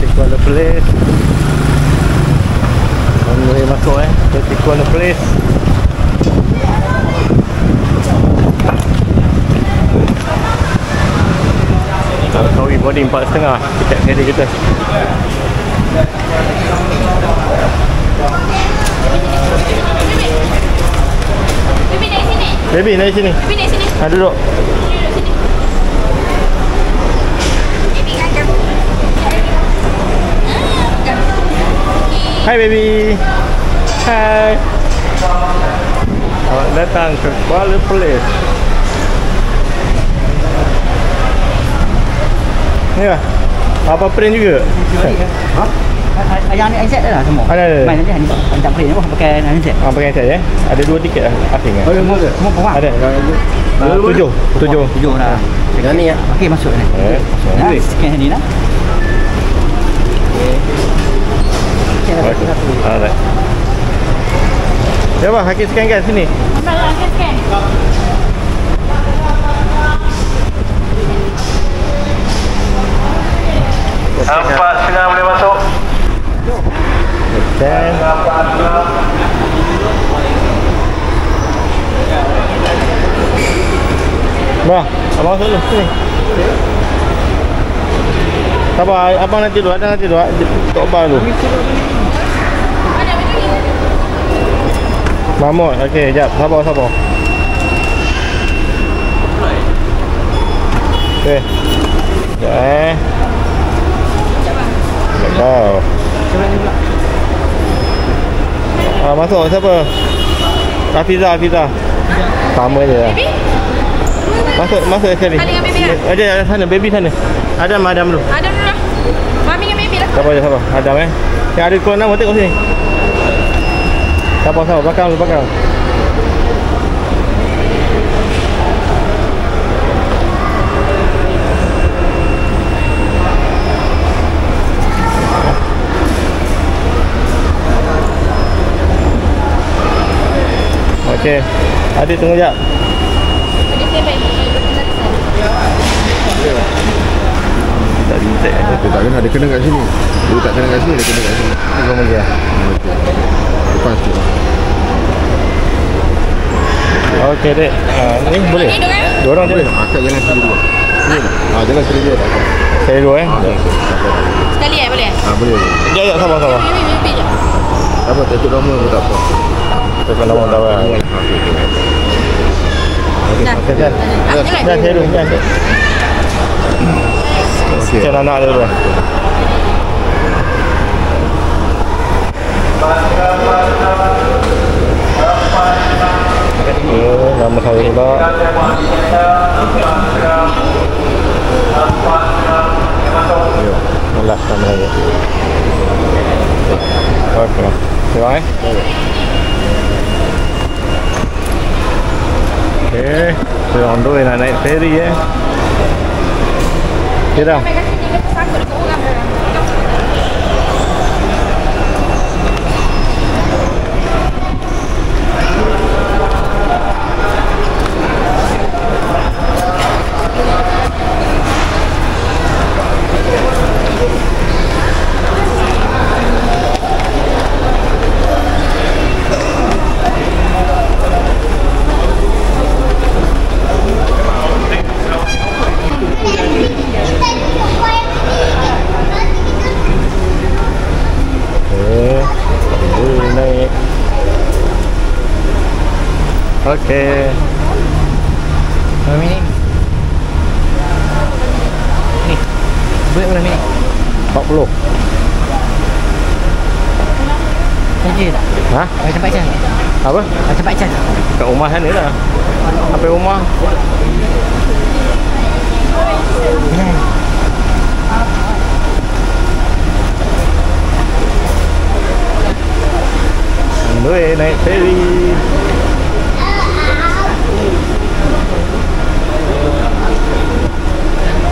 Peti Kuala Place. Orang boleh masuk eh? Peti Kuala Place. Langkawi boarding 4.5 Tiket kereta kita. Bibi naik sini. Baby naik sini. Bibi naik sini. Ha duduk Duduk sini. Bibi akan. Hai baby Hai Selamat datang ke Kuala Place Ya Apa print juga? Ha? Yang ni handset dah lah semua. Ada, ada. Main nanti handset. Tak boleh apa pakai handset. Ah, pakai saya eh Ada dua tiket lah Asing kan? semua ke? Semua perempuan. Ada Ah, Tujuh Tujuh Tujuh dah. Yang ni ya. Okey masuk ni. Eh, Ha, scan ni lah. Okey. dah Okey. satu. Alright. Ya bang, Hakim scan kan sini. Ambil lah, scan. Empat setengah boleh masuk. Scan. Bah, abang masuk dulu sini. Sabar, abang nanti dulu, ada nanti dulu. Tok bar dulu. Mahmud, okey, jap. Sabar, sabar. Okey. Sekejap eh. Kau. Ah, masuk siapa? Hafiza, Hafiza. Sama je lah. Masuk, masuk sekali. Ali dengan baby lah. Ada ada sana, baby sana. Adam, Adam dulu. Ada dulu lah. Mami dengan baby lah. Sabar je, sabar. Adam eh. Yang ada kau nama tengok sini. Sabar, sabar. Belakang dulu, belakang. Okey. Adik tunggu jap. Dia stand by. Tak detect eh. Dia tak kena, dia kena kat sini Dia tak kena kat sini, dia kena kat sini Tunggu lagi lah. Lepas Okey, dek. Ha, ni boleh. Ni dong eh. Dua orang. Boleh tak? Akak jalan sini Sini tak? Ha, jalan sini tak? Saya dua eh. Ha, okey, okey. Sekali eh boleh? Ha, boleh jap, sabar, sabar. Bibi, bibi, bibi je. Tak apa, tutup nama tak apa Kita kena orang tahu. Ha, okey, okey. Dah. Okey, jan. Ah, jalan. Jan, saya dulu, jan. Okey. Jan anak dia dulu. Okay, nama saya pula. Ya, Alah, nama saya. Okey. Terima kasih. Okay, so on the way nak naik ferry eh. Okay dah. năm thôi đó nó lật năm thôi ok rồi thế rồi đuôi là lại thế đi ấy. Thế đâu? Okay. Berapa minit? Ni. Boleh berapa minit? 40. Saja tak? Ha? Ada tempat cat? Apa? Ada tempat cat? Kat rumah sana lah. Sampai rumah. Ya. Boleh naik ferry.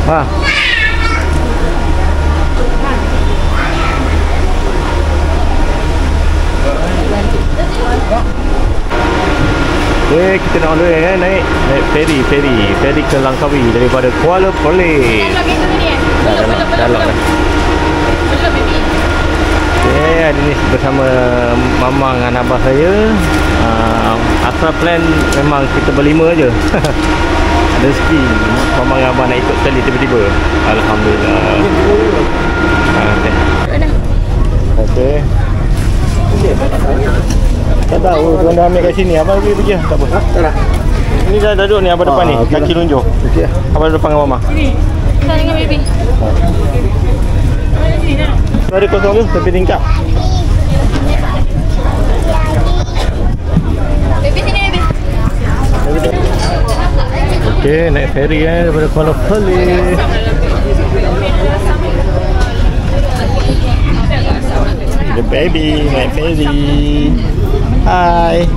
Ha. Okay, kita nak on the way eh, naik naik ferry, ferry, ferry ke Langkawi daripada Kuala Perlis. Dah eh? Dah, dah lock, dah lock dah. Belum. hari ni bersama mama dengan abah saya uh, asal plan memang kita berlima je rezeki mama dengan abah nak ikut sekali tiba-tiba Alhamdulillah Ah, okay. Okey. Tak tahu tuan dah ambil kat sini Abang pergi pergi lah Tak apa Tak lah. Ini dah dah duduk ni Abang depan Ah, ni okey Kaki lah. lunjuk Okey lah. Abang depan dengan mama Kita dengan baby. Tu ada kosong tu Tepi tingkap Okey naik ferry eh Daripada Kuala The baby naik ferry Hai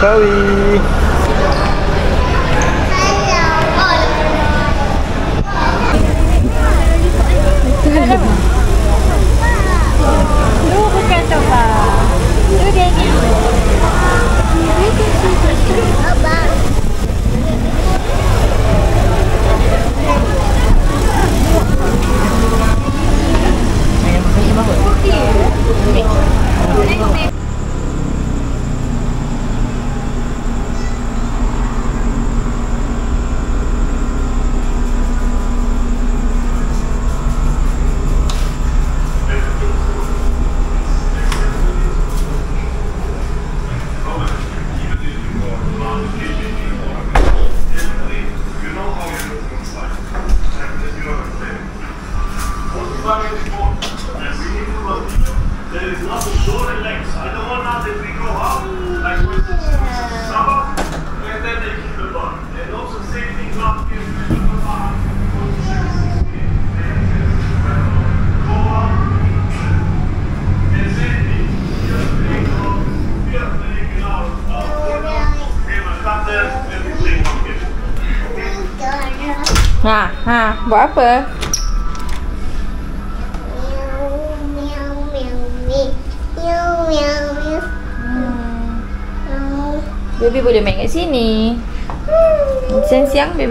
to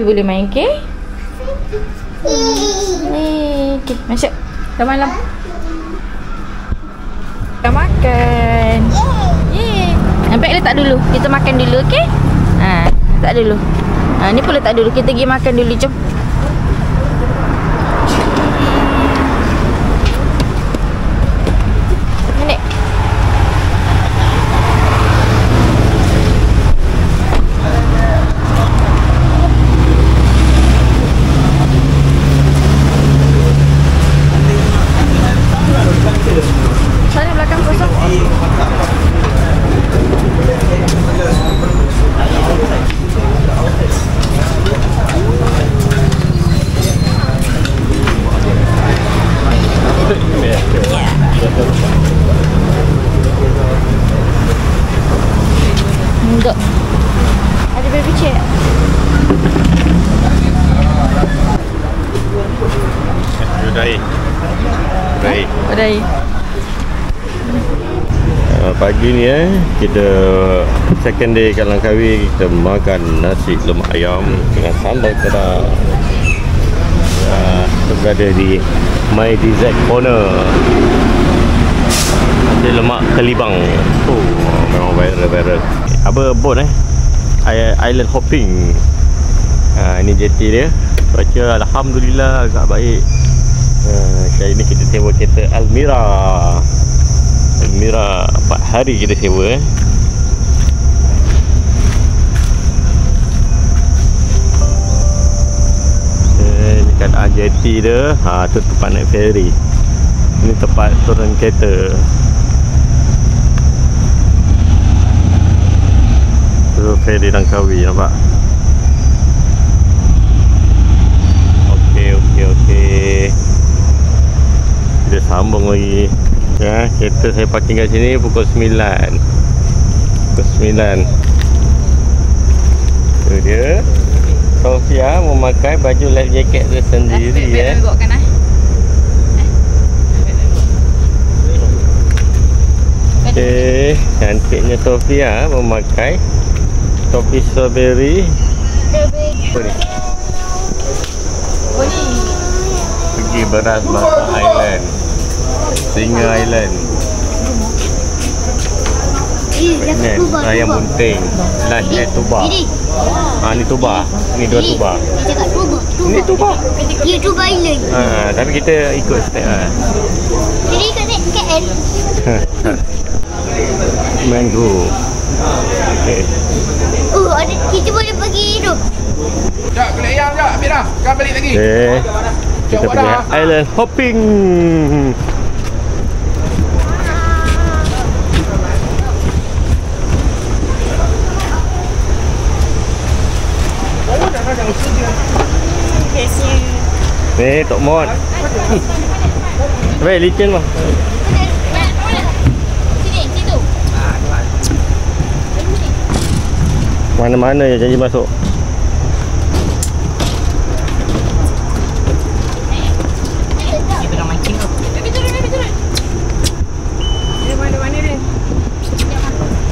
boleh main, okey? Ni, okey, masuk. Dah malam. Kita makan. Yeay. Nampak letak dulu. Kita makan dulu, okey? Ha, letak dulu. Ha, ni pun letak dulu. Kita pergi makan dulu, jom. Nenek. Sana belakang kosong. Enggak. Ada baby chair. Sudahi. Sudahi. Padai. Uh, pagi ni eh kita second day kat Langkawi kita makan nasi lemak ayam dengan sambal kedah. Kita berada di My DZ Corner. Nasi lemak kelibang. Oh, memang viral-viral. Apa boat eh? Island hopping. Uh, ini jeti dia. Cuaca Alhamdulillah agak baik. Uh, kali ni kita sewa kereta Almira. Almira 4 hari kita sewa eh. Eh, dekat AJT dia, ha tu tempat naik ferry. Ini tempat turun kereta. Tu ferry Langkawi nampak. Okey okey okey. Kita sambung lagi. Ya, kereta saya parking kat sini pukul 9. Pukul 9. Tu dia. Sofia memakai baju life jacket dia sendiri ya. ah. Okey, cantiknya Sofia memakai topi strawberry. Ni. Pergi beras Bata Island. Singa Island. Pregnant. Ayam bunting. Lunch at Tuba. Ha, ni Tuba. Ni dua Tuba. Cakap Tuba. Ni Tuba. Island. Ha, tapi kita ikut step lah. Jadi kat ni KL. Mango. Okay. Oh, ada kita boleh pergi tu. Jap, beli ayam jap. Amira, kau balik lagi. Okay. Kita pergi island hopping. Ni Tok Mod. Wei, licin situ. Mana-mana je janji masuk.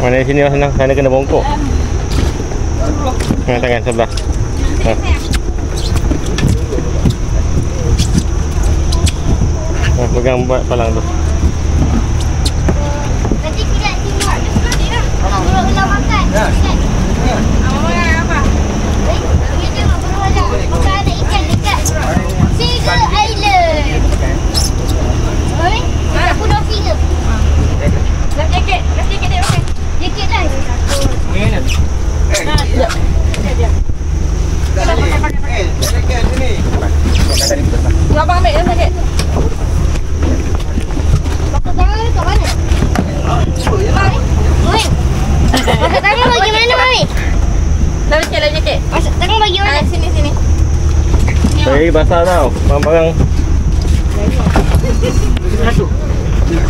Mana sini lah senang. Sana kena bongkok. Tangan sebelah. Ha. Pegang buat palang tu. Nanti kita tengok. Kalau kita makan. Ya. Mama makan apa? Kita tengok berhala. Makan ada ikan dekat Singa Island. Oi, dekat Pulau Singa. Life jacket, life jacket dia pakai. Jaket lah. Ni mana? Tu abang ambil life jacket. Pakai tangan ni kat mana? Oi. Pakai tangan bagi mana, Mami? Life jacket, life jacket. Masuk tangan bagi mana? Ah, sini sini. Saya basah tau. Barang-barang.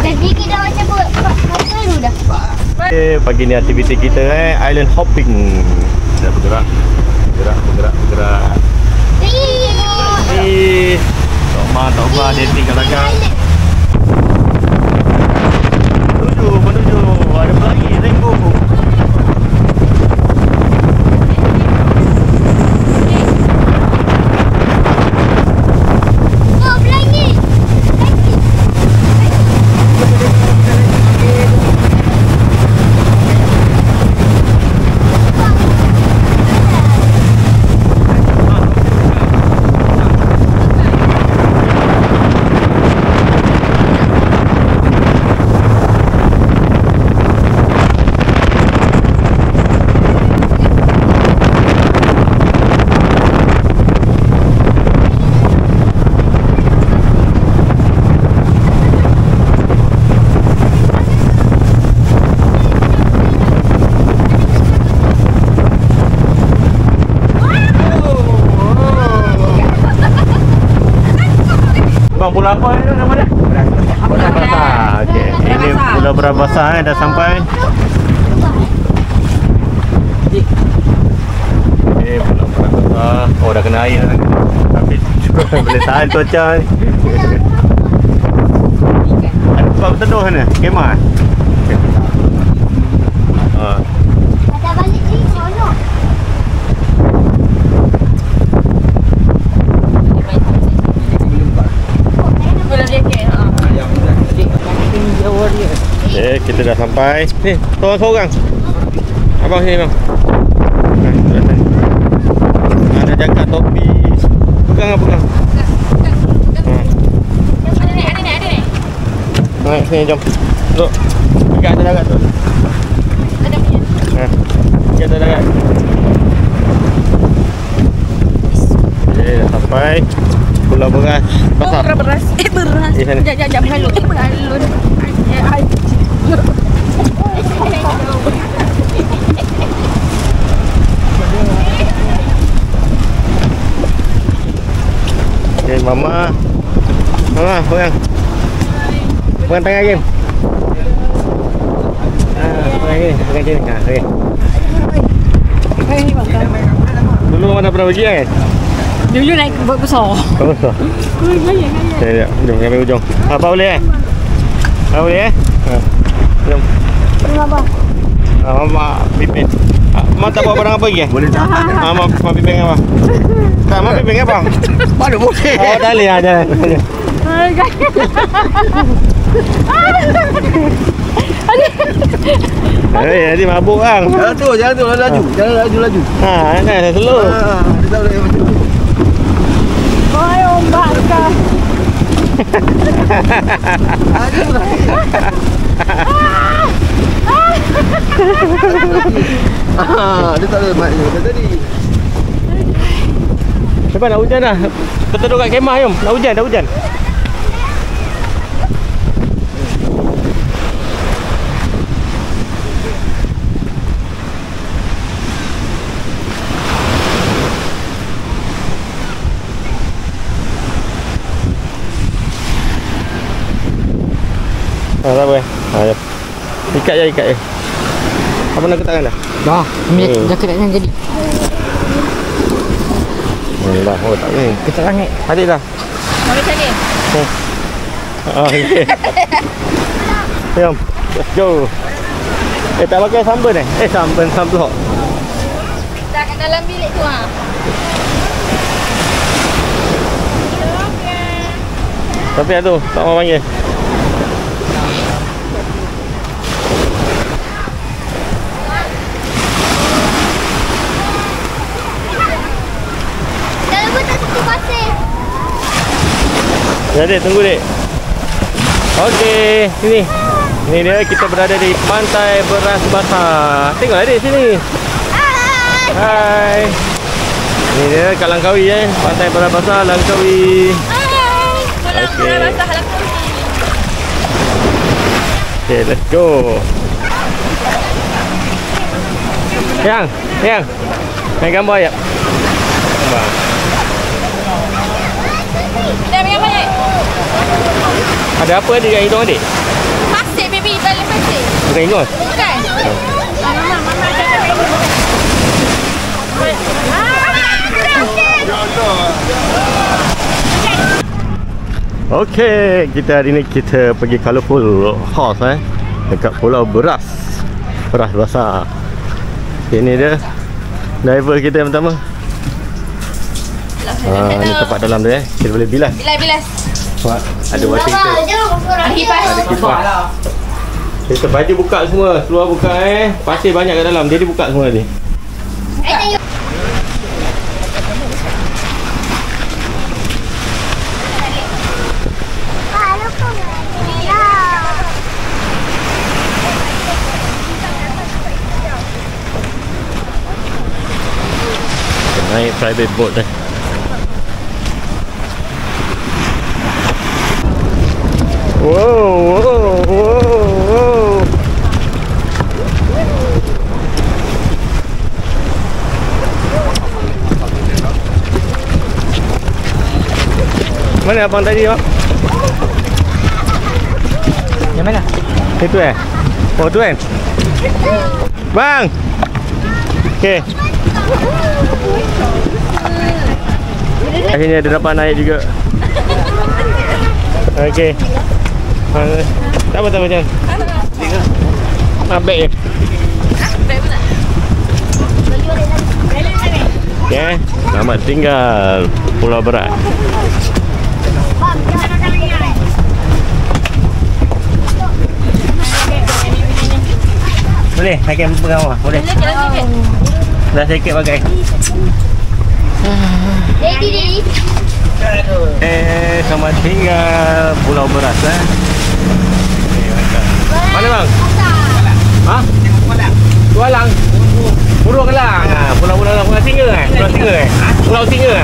Jadi kita macam buat pakai dulu dah. Okay, pagi ni aktiviti kita eh island hopping. Kita bergerak. Bergerak, bergerak, bergerak. Eh, Tok Ma, Tok Ma dating kat belakang. Menuju, menuju. Ada pelangi, rainbow. Pulau apa ni nama dia? Pulau Basah. Okey. Ini Pulau Beras Basah eh dah sampai. Eh, Pulau Beras Basah. Oh, dah kena air dah. Tapi boleh tahan cuaca ni. Ada tempat berteduh sana? Kemah? Okey. Ah. Ada balik ni, seronok. Boleh jaket. Ha. Okay, sampai. Ni, tolong seorang. Abang sini bang. Ha. Ada jaga topi. Pegang lah, pegang. Ha. Ada ni, ada ni, ada ni. Naik sini, jom. Duduk. Pegang atas darat tu. Ada punya. Ha. Atas darat. Okay, dah sampai. Pulau Beras. Oh, Pasar. beras, beras. Eh, beras. Eh. Jap, jap, jap. Berhalun. Eh, berhalun. Okay, Mama. Mama, pegang. Pegang tangan Kim. Pegang ni, pegang sini. Ha, okey. Dulu mana pernah pergi kan? Dulu naik buat besar. Kau besar. Saya jap, jom sampai ujung. Apa boleh eh? Apa boleh eh? Ha. Kenapa? Ha, Mama pipin. Ha, Mama tak bawa barang apa lagi eh? Boleh tak? Ha, Mama, Mama pipin apa? Tak, Mama pipin apa? Mana boleh? Oh, tak boleh. Ha, jangan. Eh, nanti mabuk bang. Jangan tu, jangan tu, laju. Jangan laju, laju. Ha, kan saya slow. Ah, dia tak boleh macam tu. Hai, ombak kah. Laju lah. Ah, dia tak boleh mat dia tadi. Cepat nak hujan dah. Kita duduk kat kemah jom. Nak hujan, dah hujan. Ha, tak apa jom. Ikat je, ikat je. Apa nak ketakkan dah? Dah, ambil Hmm. jaket nak jadi. Hmm, dah. Oh, tak ni. Ketat sangat. Adik dah. Mau macam ni? Ah, okey. Jom. Let's go. Eh, tak pakai sunburn eh? Eh, sunburn, sunblock. Dah kat dalam bilik tu ah. Tapi tu, tak mau panggil. Dalam pun tak suka pasir. Ya, dek, tunggu dek. Okey, sini. Ni dia kita berada di pantai Beras Basah. Tengoklah dek sini. Hai. Hai. Ni dia kat Langkawi eh. Pantai Beras Basah Langkawi. Hai. Pulang Okey. pulang basah kau. Okay, let's go. Yang, yang. Main gambar ya. Gambar. Dah ambil banyak. Ada apa di kat hidung adik? Pasir baby, balik pasir. Bukan ingus. Bukan. Ah, mama, mama ada kat baby. Okey, kita hari ni kita pergi colourful horse eh dekat Pulau Beras. Beras basah. Ini dia driver kita yang pertama. Ha, ni tempat dalam dia eh. Kita boleh bilas. Bilas, bilas. Ada washing Bapa, machine. jom korang Kipas. Ada kipas. Kita baju buka semua, seluar buka eh. Pasir banyak kat dalam. Jadi buka semua ni. Naik private boat eh. Wow, wow, wow, wow. Mana abang tadi, Mak? Macam mana? Itu eh? Oh tu kan? Bang! Okey. Akhirnya dia dapat naik juga. Okey. Ah, Tak apa tak apa jangan. Mabek je. Okey. Selamat tinggal Pulau Berat. Boleh? Akan pegang bawah. Boleh? Dah sikit pakai. Ready, ready. Eh, selamat tinggal Pulau Beras eh. Mana bang? Ha? Tualang. Burung kelang. Ha, pulau-pulau pulau, pulau singa eh. Pulau singa eh. Pulau singa. eh?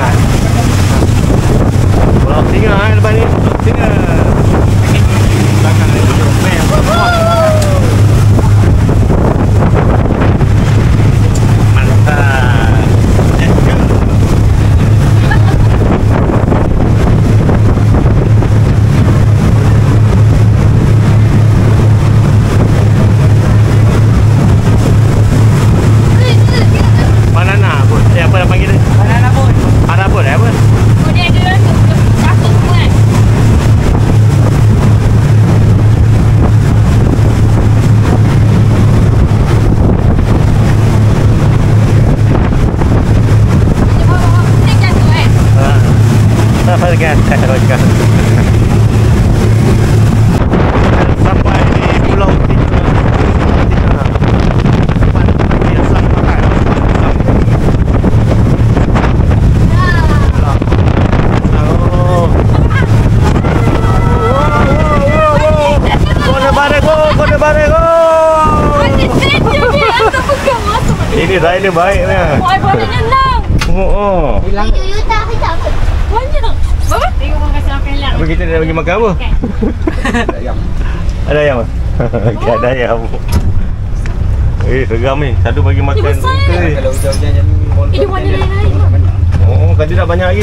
Pulau singa eh depan ni. Pulau singa. Belakang ni. Man. Mantap. Let's go. Banana pun. Eh apa nak panggil dia? Banana pun. Banana pun eh apa? Ha. Tak apa kan? Tak apa kan. Sampai di Pulau Tiga. Tiga. Tempat dia sang makan. Oh. Kona barego, kona barego. Ini dah ini baik ni. Oh, oh. You, you tak kejap. Apa kita dah bagi makan apa? Ada ayam. Okey, ada ayam. Eh, seram ni. Satu bagi makan. Eh, Kalau hujan-hujan macam ni Monster Oh, tadi dah banyak lagi.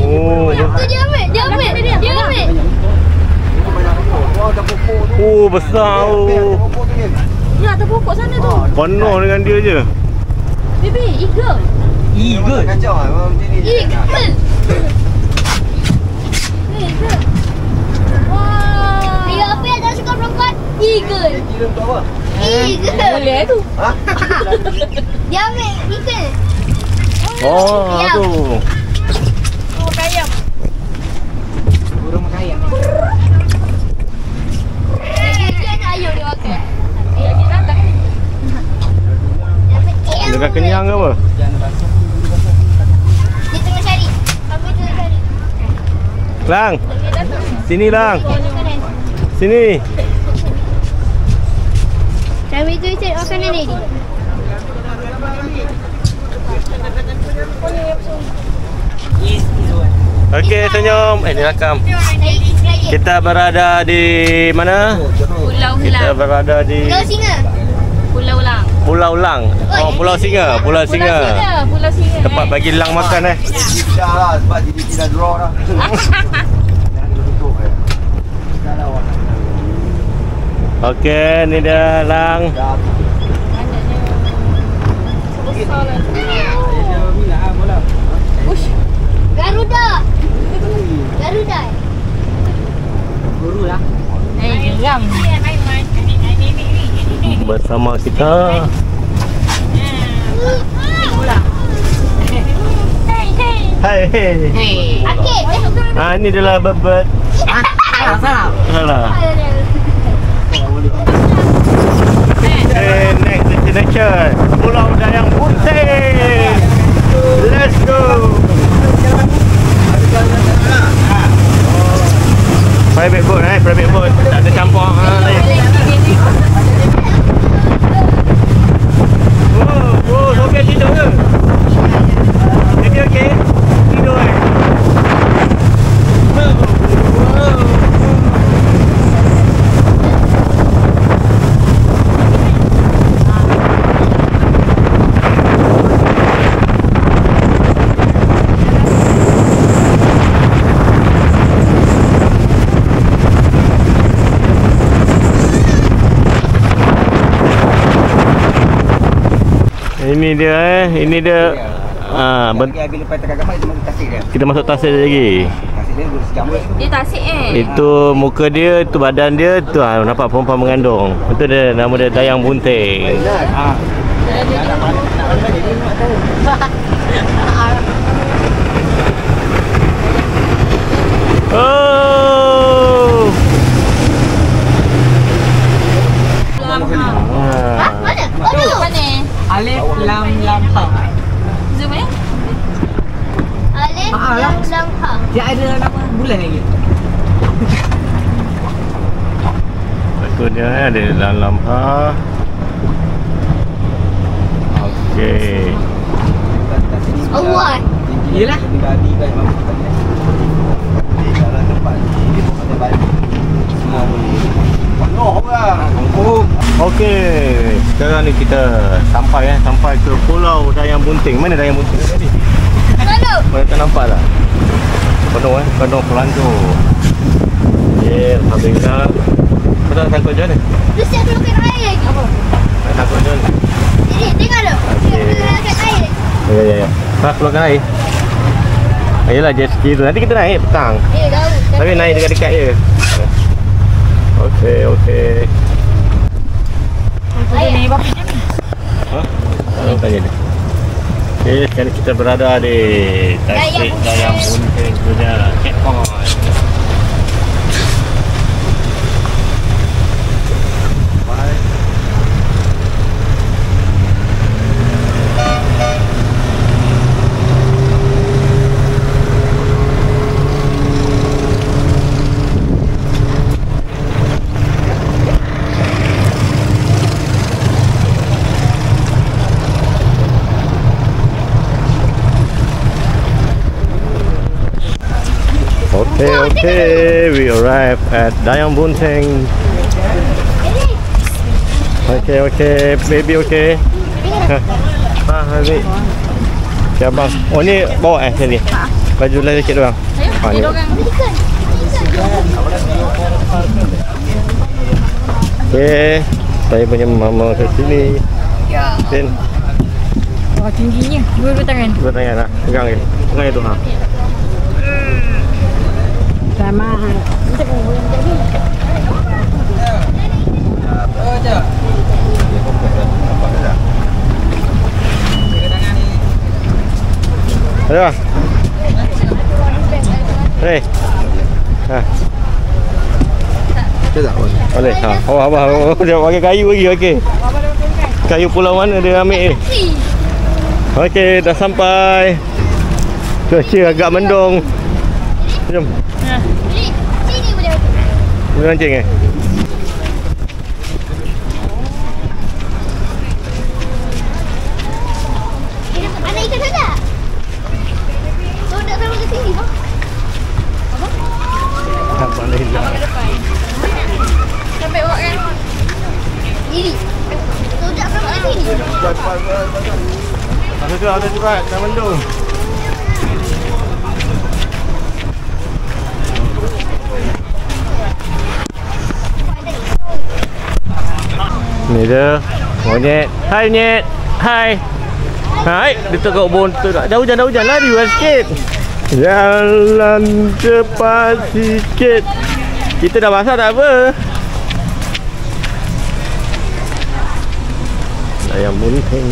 Oh, Tu dia ambil, dia ambil, dia ambil. Wah, dah pokok tu oh besar oh. Tu ni Ya, ada pokok sana tu. Penuh dengan dia je. Baby, eagle. Eagle. Kacau Memang macam ni Eagle. Eagle. Dia apa yang tak suka perempuan? Eagle. Kira untuk apa? Eagle. Boleh tu. Ha? Dia ambil eagle. Oh, tu. Burung makan ayam. Lagi dia nak ayam dia makan. Eh, dia datang. Dapat KL. Dia dah kenyang ke apa? Dia tengah cari. Apa tu cari? Lang. Sini Lang. Sini. Kami tu cari makanan ni. Okey, senyum. Eh, rakam. Kita berada di mana? Pulau Kita Lang. berada di Pulau Singa. Pulau Lang. Pulau Lang. Oh, Pulau Singa. Pulau Pulau Singa. Singa. Pulau Singa. Tempat bagi lang makan eh. Dah lah Sebab dia dah draw dah Jangan kita tutup eh Dah lah awak Okey, ni dia lang. Garuda. Garuda. Guru lah. Eh, geram. Bersama kita. Hai. Hey. Hey. Okey. Ah, ni adalah bird. Salah, salah. Salah. Okay, next destination. Pulau Dayang Putih. Let's go. Private boat eh, private boat. Tak ada campur ha, lain. Oh, oh, Sofian tidur ke? Jadi okey? Tidur eh? Oh, oh. Ini dia eh. Ini dia ah ben- Lagi lepas tengah gambar Dia mahu tasik dia kita masuk tasik lagi. Tasik dia sejam tu Dia tasik eh. Itu muka dia, itu badan dia, tu ah nampak perempuan mengandung. Itu dia nama dia Dayang Bunting. Ah. Oh. Lam ha. Ah. Mana? Aduh. Mana? Alif lam lam ha. Zoom eh. Alif, Ah, lam, lam, ha. Dia ada nama bulan lagi. Patutnya eh, ada dalam ha. Okey. Allah. Yelah. Babi kan mahu kita ni. Di dalam tempat ni Dia pun kata babi Semua boleh Penuh orang Kampung Okey, sekarang ni kita sampai eh, sampai ke Pulau Dayang Bunting. Mana Dayang Bunting tadi? Mana? Mana tak nampak tak? Penuh eh, penuh pelanggur. Ya, Alhamdulillah. Kau tak sangkut macam mana? Dia siap keluarkan air lagi. Tak sangkut macam mana? Jadi, tengok tu. Siap keluarkan air. Ya, ya, ya. Ha, keluarkan air. Ayolah jet ski tu. Nanti kita naik petang. Eh, tahu. Tapi naik dekat-dekat je. Okey, okey. Dia ni ni? Ha? Tolong tanya dia. Okey, sekarang kita berada di Tasik Dayang Bunting punya checkpoint. Okay, okay. We arrive at Dayang Bunting. Okay, okay. Baby, okay. Ha, ambil. Okay, abang. Oh, ni bawa eh sini. Baju lah sikit doang. Ha, ni. Okay. Saya punya mama ke sini. Ya. Sin. Wah, tingginya. Dua-dua tangan. Cuba tangan lah. Pegang ni. Pegang itu ha. Oh, ni. Ada. Hei. Ha. Tak? Boleh. Ha. Oh, abang. Oh, dia pakai kayu lagi. Okey. Kayu pulau mana dia ambil ni? Okey, dah sampai. Cuaca agak mendung. Jom. Sini boleh. Mancing eh? Sini? Alhamdulillah. Sampai awak kan? Ini. Kau nak taruh ke sini? Ada tu, ada cepat. Dah mendung. Ni dia Monyet Hai monyet Hai. Hai. Dia tengok bon tu Dah hujan dah hujan. Lari lah sikit. Jalan cepat sikit. Kita dah basah tak apa? Ayam bunting.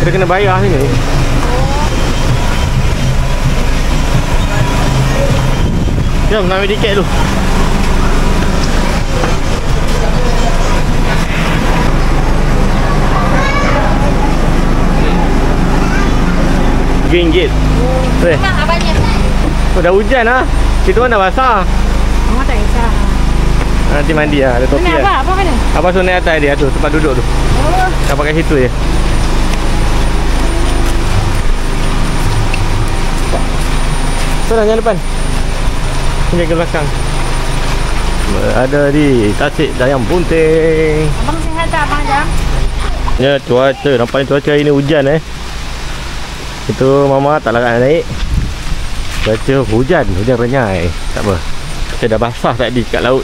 Kita kena bayar sini Jom ambil tiket tu. Ringgit Eh, Mak, abangnya. oh, dah hujan lah Kita pun dah basah. Mama tak kisah. Nanti mandi lah, ada topi Mana lah apa? Apa mana? Abang suruh naik atas dia tu, tempat duduk tu. Oh, Dah pakai situ je. Sana yang depan Ini ke belakang Ada di Tasik Dayang Bunting abang sihat tak abang jam? Ya cuaca Nampaknya cuaca hari ni hujan eh Itu mama tak larat nak naik Cuaca hujan Hujan renyai Tak apa Kita dah basah tadi kat laut.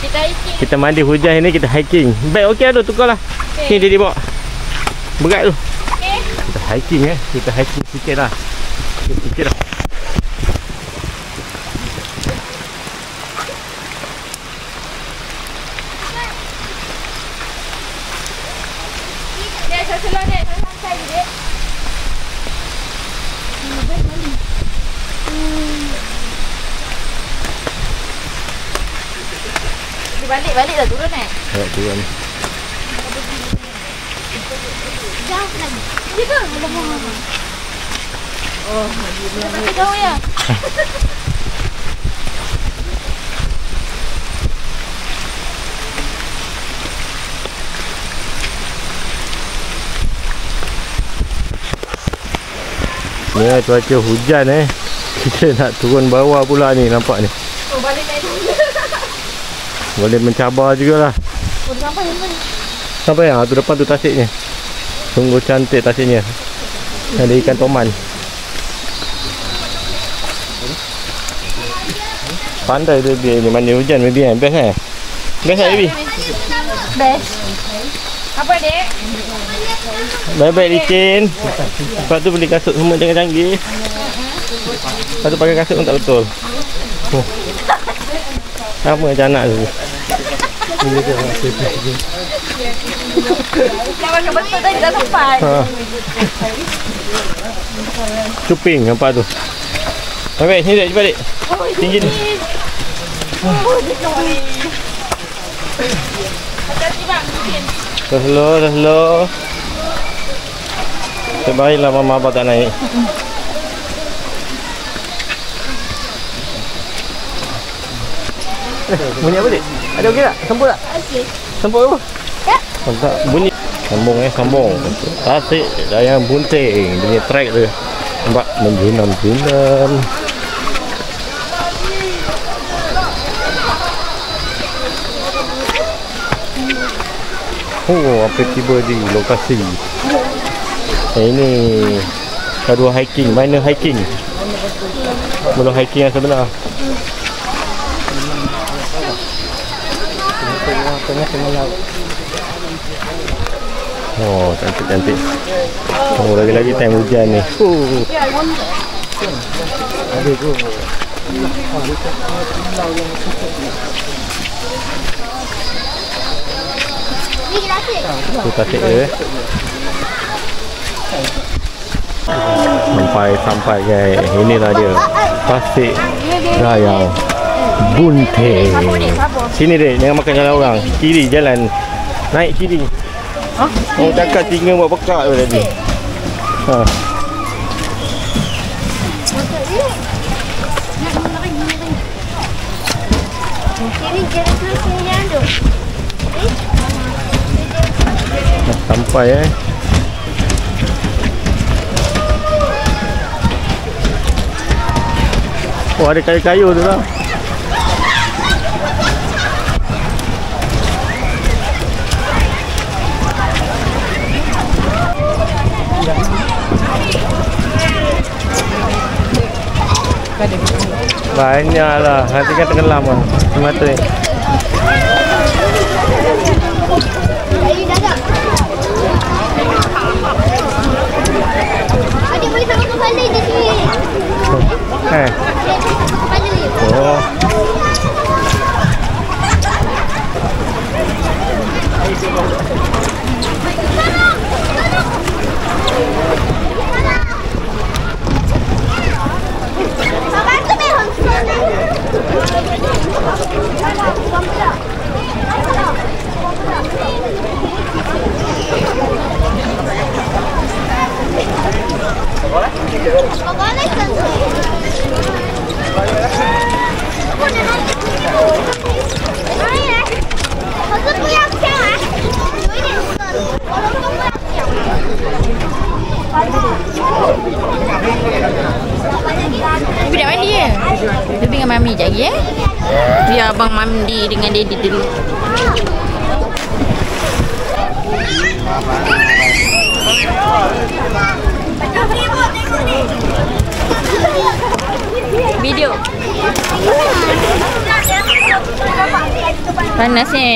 Kita hiking. Kita mandi hujan ni kita hiking. Baik okey tu tukarlah. Okay. Ni dia bawa. Berat tu. Okey. Kita hiking eh. Kita hiking sikit lah. Sikit, sikit lah. Dek, saya selah dek. Saya santai je dek. Dia balik-balik dah turun eh. Tengok turun. Jauh lagi. Ya ke? Alamak. Kita jauh ya. Ni cuaca hujan eh. Kita nak turun bawah pula ni nampak ni. Oh, balik naik dulu. Boleh mencabar jugalah. Oh, sampai sampai. Sampai yang tu depan tu tasiknya. Sungguh cantik tasiknya. Ada ikan toman. Pandai baby ni mandi hujan baby kan. Best eh? Best tak baby? Best. Apa dek? Baik-baik licin. Lepas tu beli kasut semua canggih-canggih. Lepas tu pakai kasut pun tak betul. Oh. Apa macam anak tu? Nak pakai betul tadi tak sempat. Ha. Cuping apa tu? Baik, sini dek, cepat dek. Tinggi ni. Hati-hati bang, mungkin. Dah slow, dah slow. Sebaiklah mama abah tak naik. Bunyi apa dek? Ada okey tak? Sambung tak? Okey. Sambung apa? Tak. Oh, tak, bunyi. Sambung eh, sambung. Tasik Dayang Bunting. Dia track tu. Nampak menjunam-junam. Oh, apa tiba di lokasi. Eh, ini kedua hiking, minor hiking. Belum hiking yang sebenar. Tengah-tengah laut. Oh, cantik-cantik. Oh, lagi-lagi time hujan ni. Oh. Ada tu. Tu tasik dia. Sampai sampai guys. Inilah dia. Tasik Rayau Bunting. Sini dek, jangan makan jalan orang. Kiri jalan. Naik kiri. Oh, Oh, cakap tinggal buat bekak tu tadi. Ha. Sampai eh. Oh, ada kayu-kayu tu lah. Banyaklah. Nanti kan tenggelam kan. Mata ni. Adik boleh kepala sini. Eh. Boleh sama kepala je. Oh. Abang tu memang sana. Abang nak sana. Aku nak nanti dulu. Ayah, kau tu yang siapa? Ini bukan. Kalau kau yang Bibi nak mandi je. Bibi dengan mami sekejap lagi eh. Biar abang mandi dengan daddy dulu. Video. Panas ni.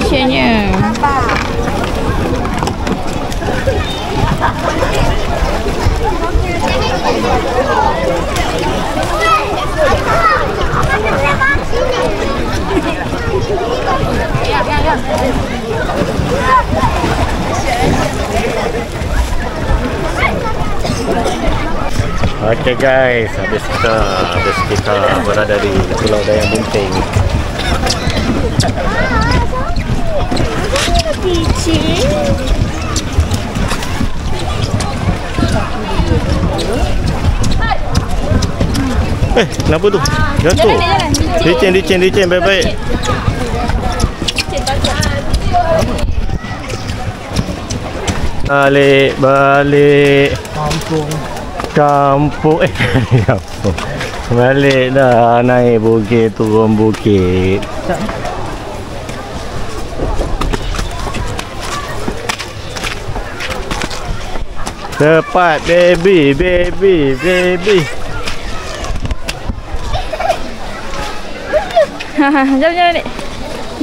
Kesiannya. Okay guys, habis kita habis kita berada di Pulau Dayang Bunting. Eh, kenapa tu? Jatuh. Jalan ni, jalan. Licin, licin, licin, baik-baik. Balik, balik. Kampung. Kampung eh kampung. Balik dah naik bukit turun bukit. Cepat baby baby baby. Ha ha, jalan jalan ni.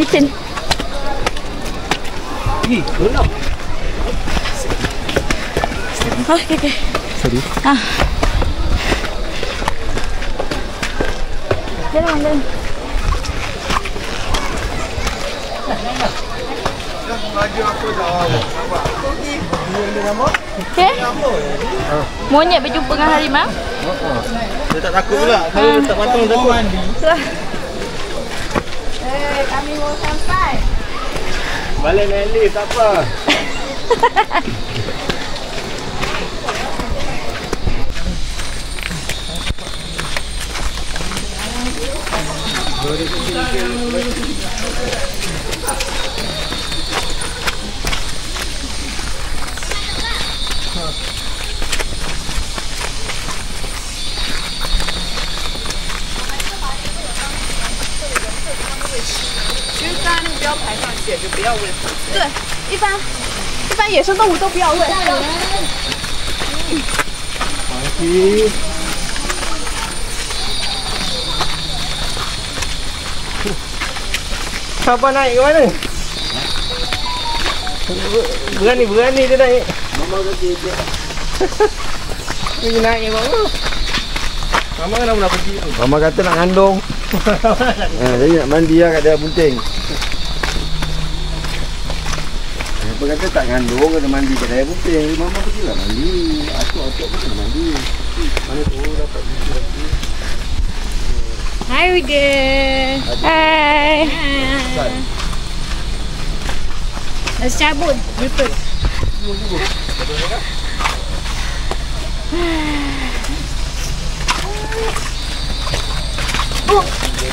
Licin. Berenang. Oh, okey okey. Serius? Ah. Jalan jalan. Okay. Monyet berjumpa dengan harimau. Dia tak takut pula. Saya tak patung takut. Sudah. Balik naik lift tak apa. 一般一般野生动物都不要问。 Siapa naik ke mana? Berani berani dia naik. Mama kata dia Pergi naik mama. Mama kenapa nak pergi tu? Mama kata nak ngandung. ha, jadi nak mandi lah kat dalam bunting. Kata tak ngandung kena mandi kat dalam bunting. Mama pergilah mandi. Atuk-atuk pun kena mandi. Mana tu dapat buku lagi. Hai Wiga. Hai. Let's cabut. Betul.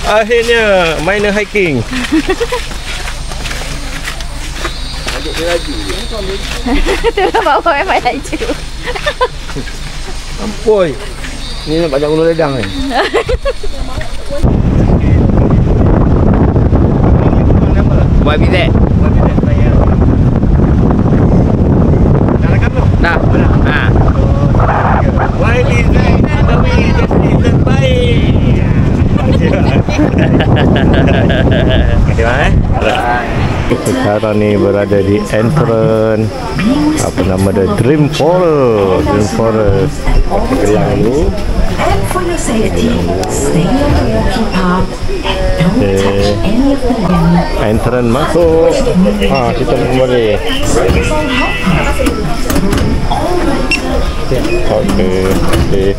Akhirnya minor hiking. Ajak dia laju je. Itulah bawa memang laju. Ampoi. Ni nak banyak gunung ledang ni. Buat bidet. Dah rekam tu? Dah. Ha. Wiley Zain Adawi Jasmine terbaik. Terima eh. Sekarang ni berada di entrance apa nama dia Dream Forest. Dream Forest. Gelang dulu. And for your safety, stay on the walking path and don't touch any of the limb. Entrance masuk. Ha, kita boleh. Okey. Okey.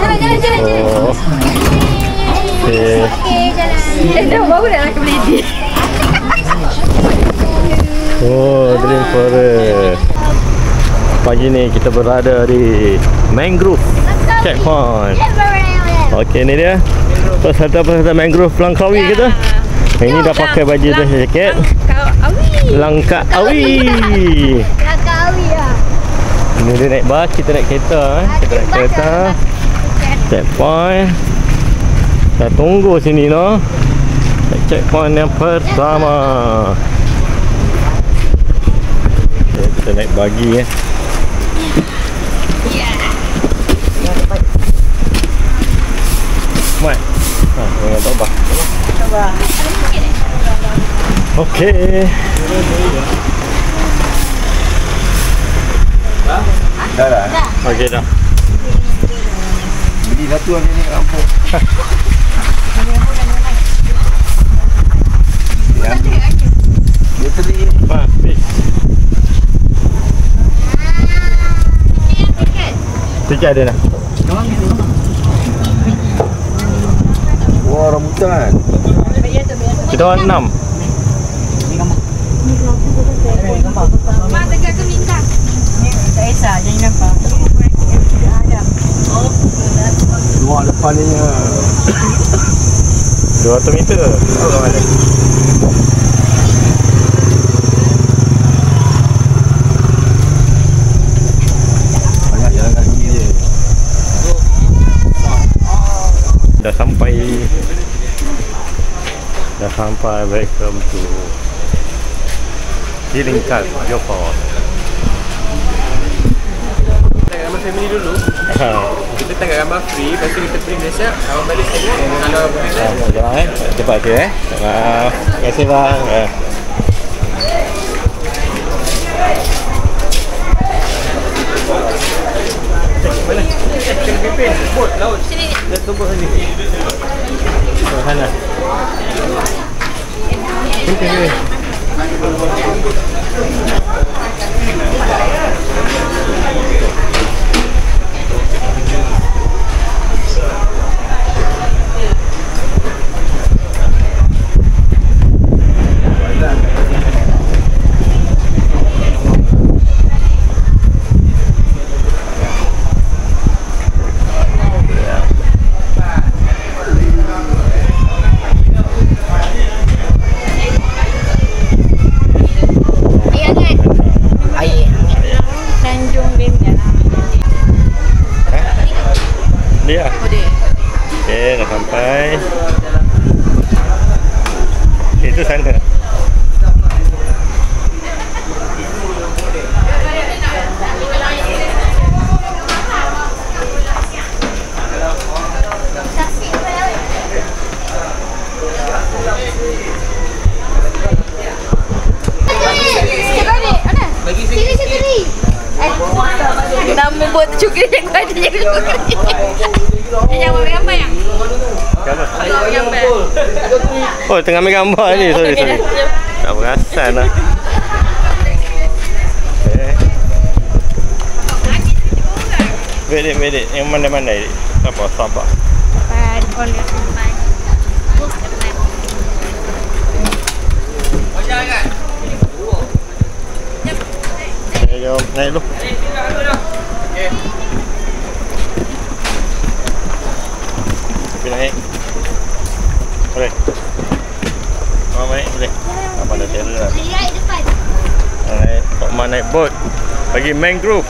Jalan jalan jalan. Oh. Okey. Okey, jalan. Eh dah baru dah nak ke Lady. Oh, Dream Forest. Pagi ni kita berada di Mangrove Checkpoint. Okey, ni dia. Peserta-peserta Mangrove Langkawi kita. Ini dah pakai baju dah jaket. Kau awi. Langka awi. Nak kahwin lah. Ini dia naik bas, kita naik kereta eh. Kita naik kereta. Checkpoint. Kita tunggu sini no. Checkpoint yang pertama. Okay, kita naik bagi eh. Mai. Ha, jangan tak apa. Okey. Dah dah. Okey dah. Ini satu ni rampok. Tiga ada dah. Wah, rambutan. Kita orang enam. Luar depan ni. ya. 200 meter. Oh, mana? Banyak jalan kaki je. Dah sampai Dah sampai Welcome to Healing Card Johor Gambar family dulu. Ha, Kita tangkap gambar free. Lepas tu kita print Malaysia. Abang balik sekali. Kalau boleh. Jangan eh Cepat je eh Terima kasih bang Eh. Kita pimpin. Bot laut. Sini. Dah tumbuk sini. Sana Sini sini Air hangat. Tanjung Benda. Dia Okay dah sampai Itu sana Cakap ni, mana? Bagi Sini, sini, sini. Nama buat cukri yang kau ada yang cukri. Yang ambil gambar yang? Ambil gambar. Oh tengah ambil gambar ni. Sorry sorry. Tak perasan lah. Eh. Bedik bedik Yang mana-mana Apa? Sabar Pan on your pan. Eh, Jom. Naik dulu. Boleh Oh naik. Boleh Terror lah depan. Naik Tok Ma naik bot Bagi mangrove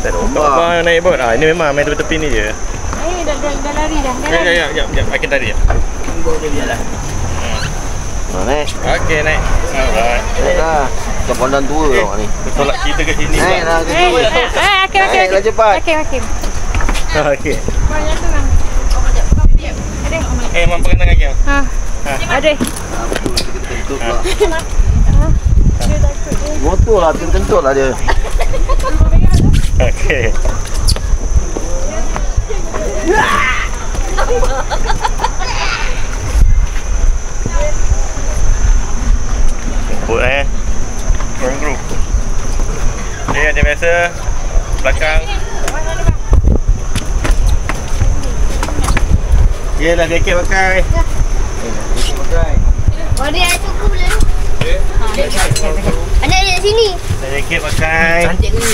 Tak ada Tok Ma naik bot ah, Ini memang main tepi-tepi ni je Eh, dah, dah, dah lari dah. Dah Ya lari. ya ya ya Akin tadi ya Ha, naik. Okey naik Alright Naik dah. Kat pondan tua tau ni. Tolak kita ke sini Naik dah ke Eh, sini. eh, eh, Hakim, Hakim. Naiklah cepat. Hakim, Hakim. Okey Banyak tu lah. Eh mampu kena kaki Ha. Ada. Motor lah, kentut lah dia. Okey Jemput eh? Mangrove Dia macam biasa Belakang. Yelah jaket pakai. Oh, dia ada cukup pula. Ada sini. Jaket pakai Cantik ni.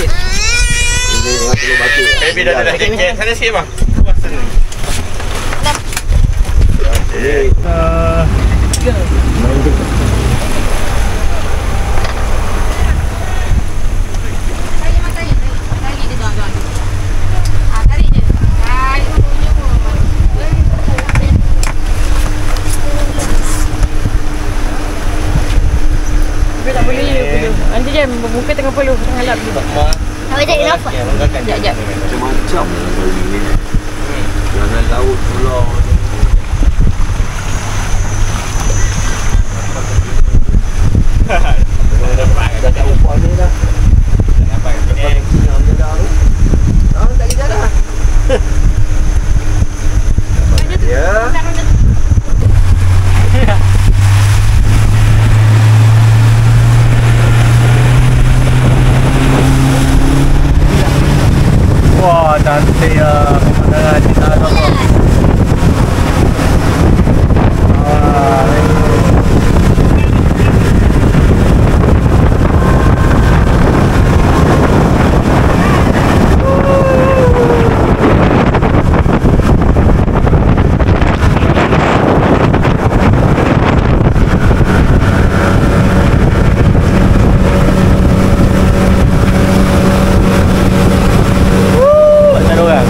Telur batu. Baby dah ada jaket Sana sikit bang Kuasa ni Okey uh, Tapi tak boleh je peluh. Je muka tengah peluh, tengah lap Awak jadi kenapa? Ya, longgarkan Sekejap, sekejap. Macam-macam kali ni. Jalan laut pulau ni. Dah tak upah ni dah. Dapat ni. Siang dia dah tu. Tak kerja dah. Ya. Wah, cantik ya. Pemandangan di sana tu. Wah, ni. Tak ada orang.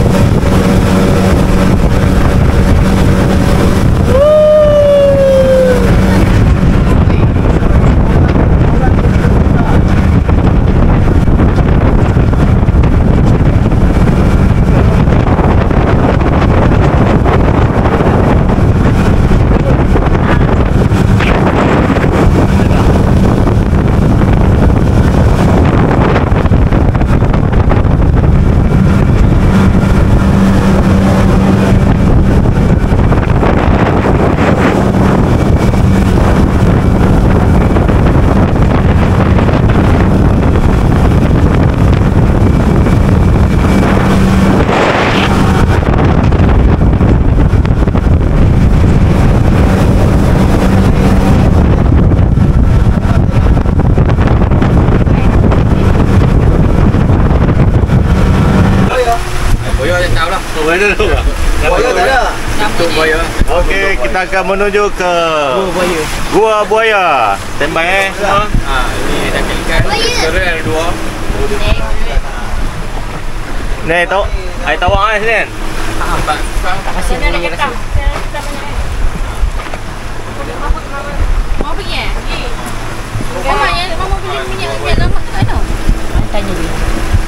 Boyo tak tahu lah. Mana tu? Buaya tak ada. Tu boyo. Okey, kita akan menuju ke Gua Buaya. Standby eh. semua. Ha, ni dah kalikan. Sekarang ada dua. Ni tahu ai tawak ai sini. Mau pergi eh? Mama mama beli minyak minyak lama kat mana? Tanya dia.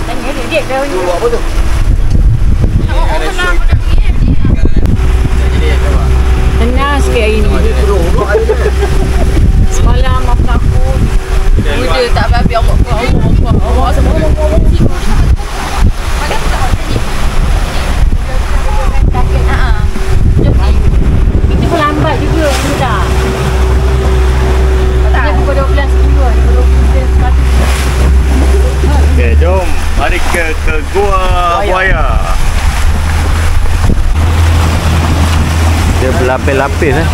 Tanya dia. Dia dah Tu buat apa tu? Oh, pernah pernah pergi eh? Jadi ada apa? Tenang sikit hari ni. Semalam aku takut. Muda tak habis Allah Allah Allah Allah semua Allah Allah Itu pun lambat juga sudah. Tak pukul 12 dulu, pukul 12 Okey, jom. Mari ke ke Gua Buaya. Dia berlapis-lapis eh.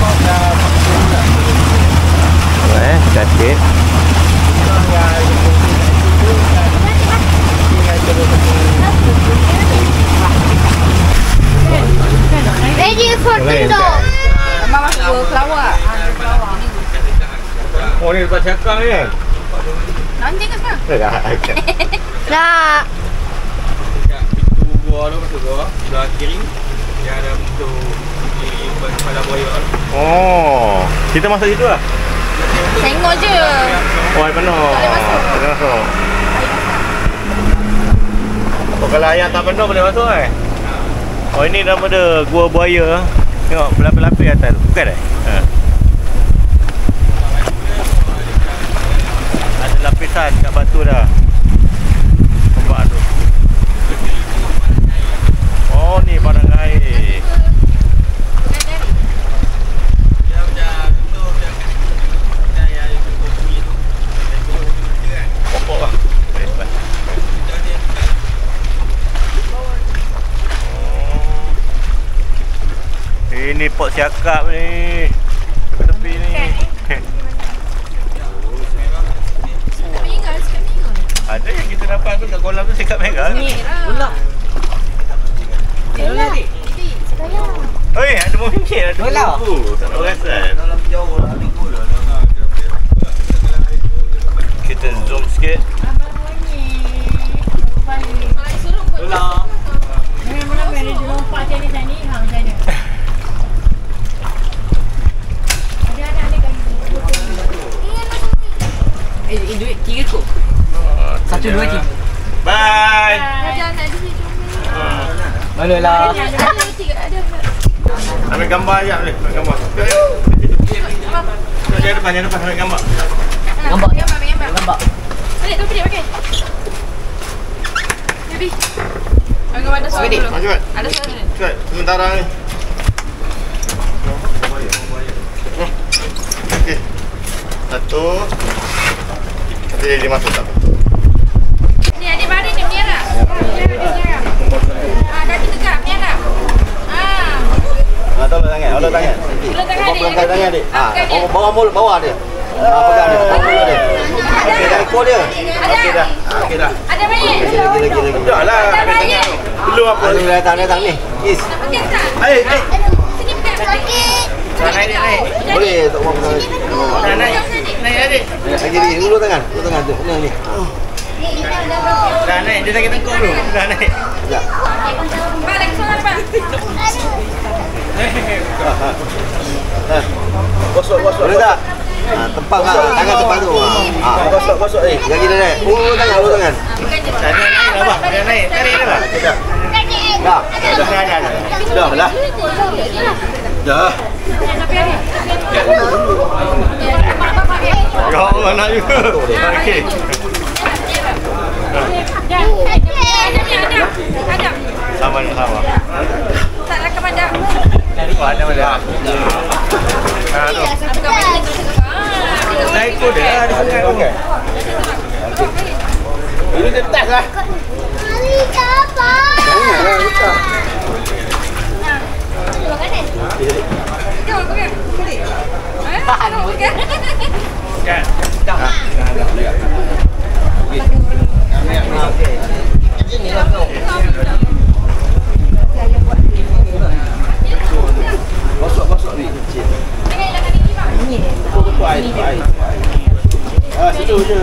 Eh, cantik. Ready for tunduk. Mama masuk ke kelawar. Oh, ni tempat cakap ni kan? Nanti ke sekarang? Tak. Nak. Dekat pintu gua tu masuk gua. Sebelah kiri. Dia ada pintu. Oh, kita masuk situ lah. Tengok je. Oh, air penuh. Tak boleh masuk. Tak boleh masuk. Oh, kalau ayat tak penuh boleh masuk eh? Oh, ini nama dia Gua Buaya. Tengok, berlapis-lapis atas. Bukan eh? Ha. Ada lapisan kat batu dah. Nampak tu. Oh, ni barang air. Dia macam tu macam kat kat yang ada kopi tu. Ada tu macam kan. Pokok lah. Eh, baik. Dia dia Oh. Ini pot siakap ni. Tepi ni. Ada yang kita dapat tu kat kolam tu siakap merah. Ni. Oi, ada minyak ada. Bola. Tak tahu rasa. Dalam jauh lah. Ada gula. Kita zoom sikit. Eh, duit tiga tu. Satu dua tiga. Bye. Mana lah? Ambil gambar je boleh. Ambil gambar. Dia depan, dia depan ambil gambar. Gambar Gambar gambar Gambar Pelik tu pelik pakai Jadi Angkat ada suara dulu Cepat. Ada suara ni Cepat. Sementara ni. Okey. Satu. Nanti dia masuk tak? Ni adik mari ni Miara Ah, kaki tegak Miara Ah, Ah, tolong tangan. Tolong tangan. Tolong tangan, adik. Pegang tangan dia. Ah, Pegang dia. bawah bawah mulut bawah dia. Ah, pegang dia. Pegang mulut dia. Okey, dah ekor dia. Okey dah. Ah, Okey dah. ada bayi Lagi lagi lagi. Dah lah. Ada bayi Belum apa. Ni datang datang ni. Is. Okey tak Hai, hai. Sini pegang Sakit. Naik naik naik. Boleh tak buang naik. Naik. Naik adik. Lagi ni, dulu tangan. Dulu tangan tu. Ni ni. Dah naik, dia sakit tengkuk dulu. Dah naik. Sekejap. Pak lagi soalan pak Gosok, gosok. Boleh tak? Ha, tempang lah. Tangan tempang tu. Ha, ha. Gosok ni. Lagi dia naik. Ulu tangan, ulu tangan. Dah naik, naik lah, Abang. Dah naik. Tarik dia, Abang. Dah. Dah. Dah, dah, dah. Dah, dah. Dah. Ya Allah, nak juga. Okey. Ada Sama sama. Tak nak kepada Oh, ada ada. Ha, tu. Naik tu dia, ada sangat okey. Ini dia tas lah. Mari apa? Janganlah letak. Jom pegang Boleh Eh? Tolong pegang Kan. Dah. Dah dah boleh. Gosok gosok ni. Air, tutup air. Ah, situ je.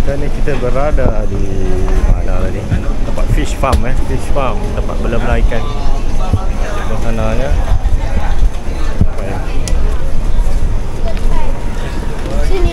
Sekarang ni kita berada di mana tadi? Tempat fish farm eh, fish farm, tempat belah-belah ikan. Di sananya. Sini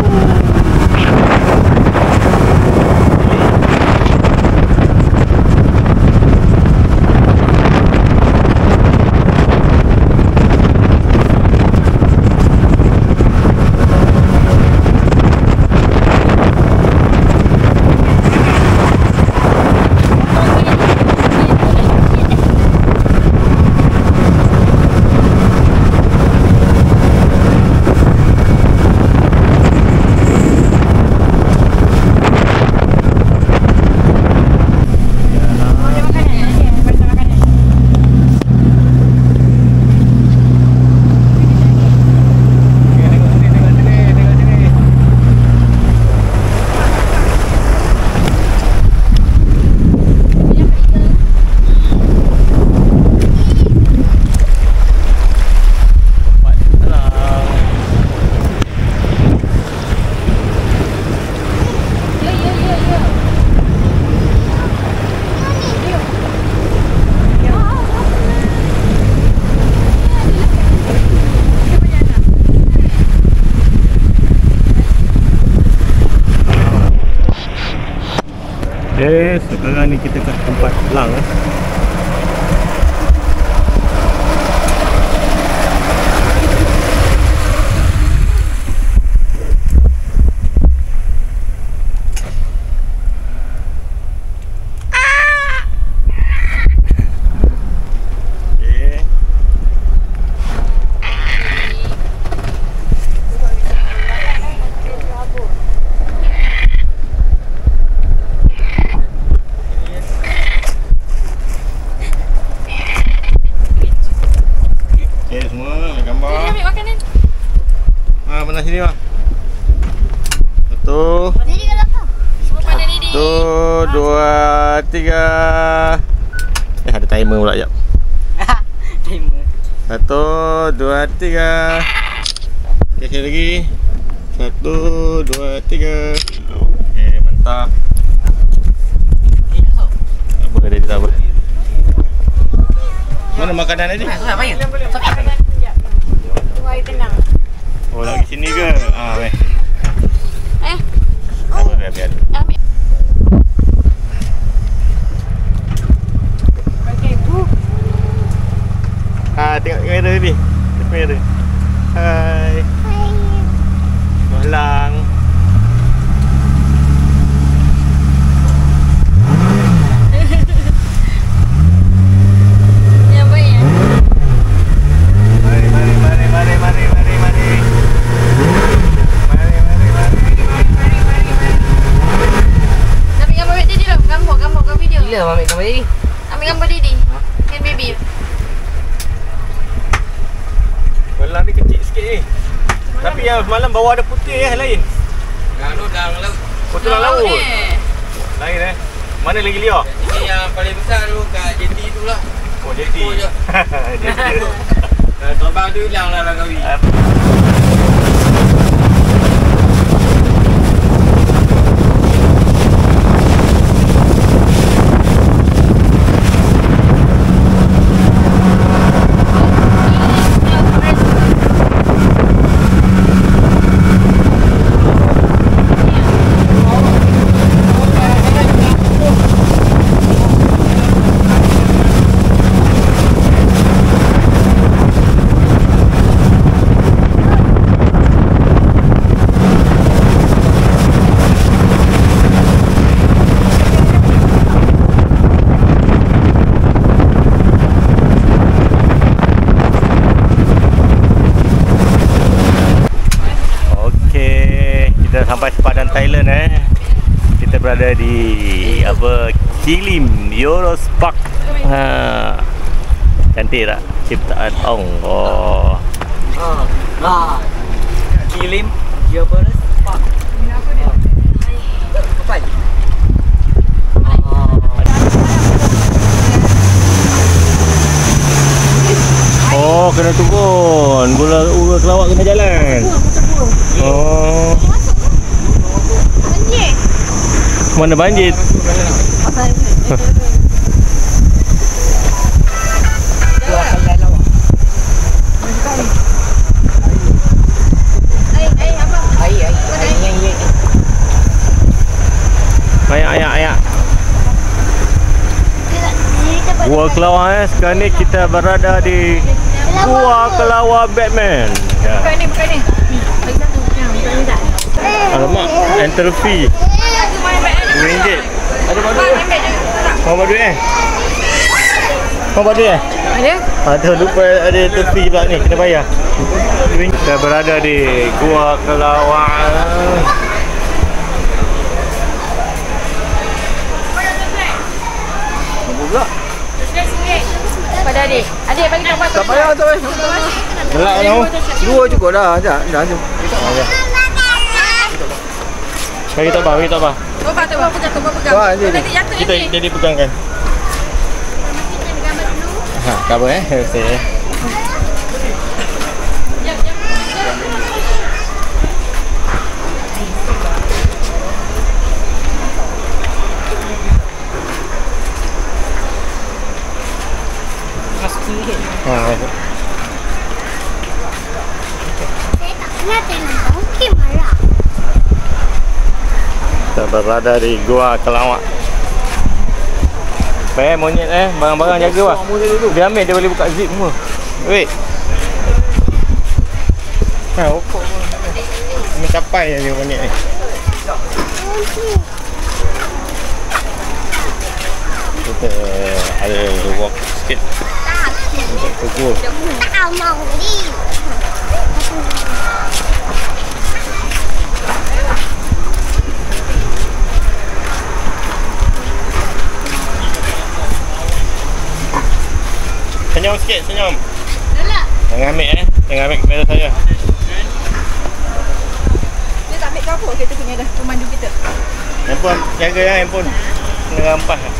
Mana makanan tadi? Oh, lagi sini ke? Ah, weh. Eh. Tak apa, biar, biar. Ambil. Ah, tengok kamera tadi. Tengok kamera. Hai. Malang. Yang baik ya. Mari, mari, mari, mari, mari, mari, mari. Mari, mari, mari. Ambil gambar baby Didi lah. Gambar, gambar, gambar video. Gila ambil gambar ni. Ambil gambar Didi. Kan baby. Malang ni kecil sikit ni. Tapi yang semalam bawah ada putih eh, lain. Kalau dalam laut. Oh, tulang laut. eh. Lain eh. Mana lagi liar? Ini yang paling besar tu kat jeti tu lah. Oh, jeti. Oh, je. jeti. Kalau terbang tu hilang lah Langkawi. Okey, kita sampai sepadan Thailand eh. Kita berada di apa? Kilim Euros Park. Ha. Cantik tak? Ciptaan Ong. Oh. Ha. Ha. Kilim. Dia beres. Pak. Apa? Oh, kena turun. Gula ura kelawak kena jalan. Oh. Banjir. Mana banjir? Gua Kelawar eh. Sekarang ni kita berada di Gua Kelawar Batman. Ya. Bukan ni, bukan ni. Bagi satu. Alamak, enter fee. RM2. Ada badu eh? Mau badu eh? Mau badu eh? Ada? Ada lupa ada fee pula ni, kena bayar. Kita berada di Gua Kelawar. Pada adik. Adik bagi nombor tu. Tak payah, tak payah. Gelak kau. Dua cukup dah. Dah, dah. Bagi tak apa, bagi tak apa. Kau patut kau pegang, kau pegang. Kau nanti jatuh Kita ni. jadi pegangkan. Ha, cover eh. Okey. Jap, jap. Ha. Saya tak pernah Kita berada di Gua Kelawak. Baik monyet eh, barang-barang jaga wah. Dia ambil dia boleh buka zip semua. Wait. Ha, okok pun. Ini capai je monyet ni. Kita ada walk sikit untuk tegur. Tak mau ni. Senyum sikit, senyum. Tolak. Jangan ambil eh. Jangan ambil kamera saya. Dia tak ambil cover kereta punya dah pemandu kita. Handphone, jaga ya handphone. Kena rampas. Eh. lah.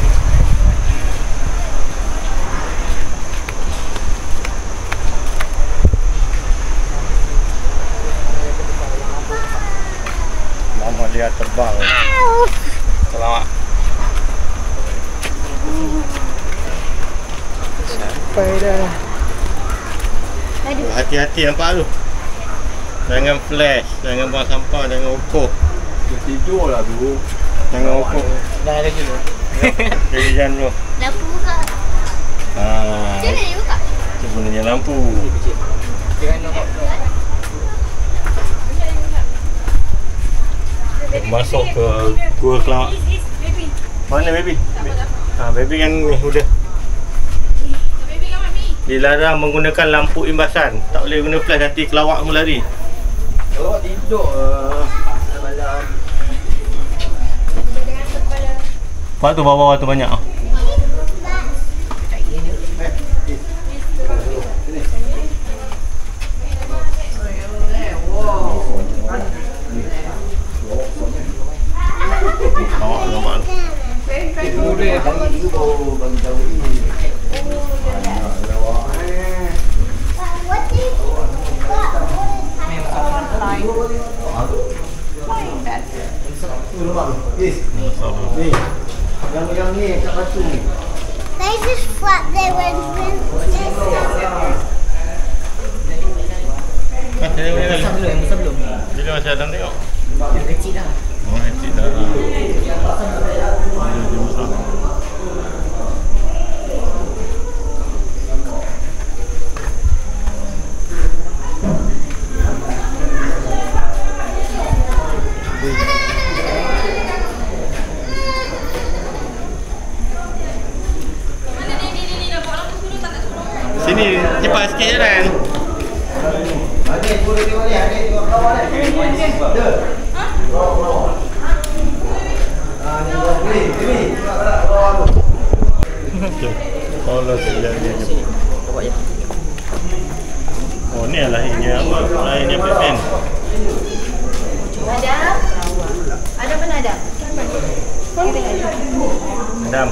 Mama dia terbang. Eh. Ow. Sampai dah. Oh, hati-hati nampak tu. Jangan flash, jangan buang sampah, jangan ukur. Tidur lah tu. Jangan ukur. Dah ada dulu. Jadi jangan dulu. Lampu buka. Ah, Macam mana dia buka? sebenarnya lampu. Jangan nampak. Masuk ke gua kelawak. Mana baby? Ha, baby kan ni udah. Dilarang menggunakan lampu imbasan. Tak boleh guna flash nanti kelawak mu lari. Kalau tidur uh, malam. Lepas tu bawah-bawah tu banyak. ah. Awak nampak tu. Itu baru bagi tahu ini. Yes. Ni. Yang ni kat batu ni. They just. Bila masih Adam tengok. Kecil dah. Oh, hecik dah. Dia besar. Sini cepat sikit jalan. Adik boleh tengok ni, adik tengok kawan ni. Ada. Ah, ni boleh. Ni, ni. Tengok tak kawan tu. Okey. Kalau sekejap dia je. Oh ni lah lahirnya apa? Lahirnya Batman. Ada? Ada mana ada? Adam.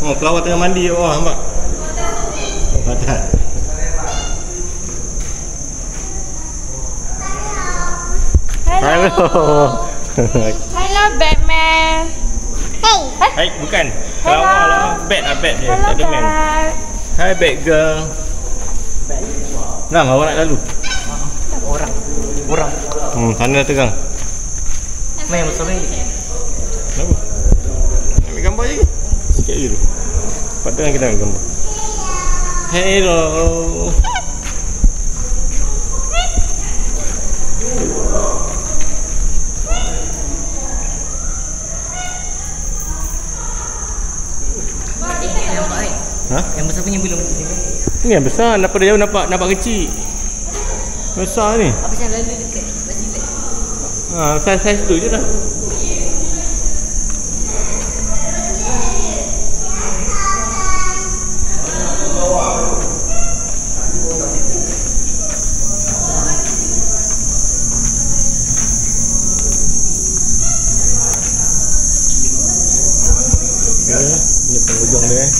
Oh, kelawar tengah mandi oh, nampak. Oh, padat. Hello. Hello Batman. Hey, Hai, bukan. Kelawar lah. Bat lah, bat dia. Tak ada man. Hai, bat girl. Nam, awak nak lalu? Orang. Orang. Hmm, sana tegang. Main masa main. Kenapa? Nak ambil gambar je? Sikit lagi tu. Padahal kita ambil gambar. Hello. Ha? Yang besar punya belum. Ni yang besar. Dia jauh nampak nampak kecil. Besar ni. Apa yang lalu dekat? Masih. Ha, saiz-saiz tu je dah. Ya, ni penghujung dia eh.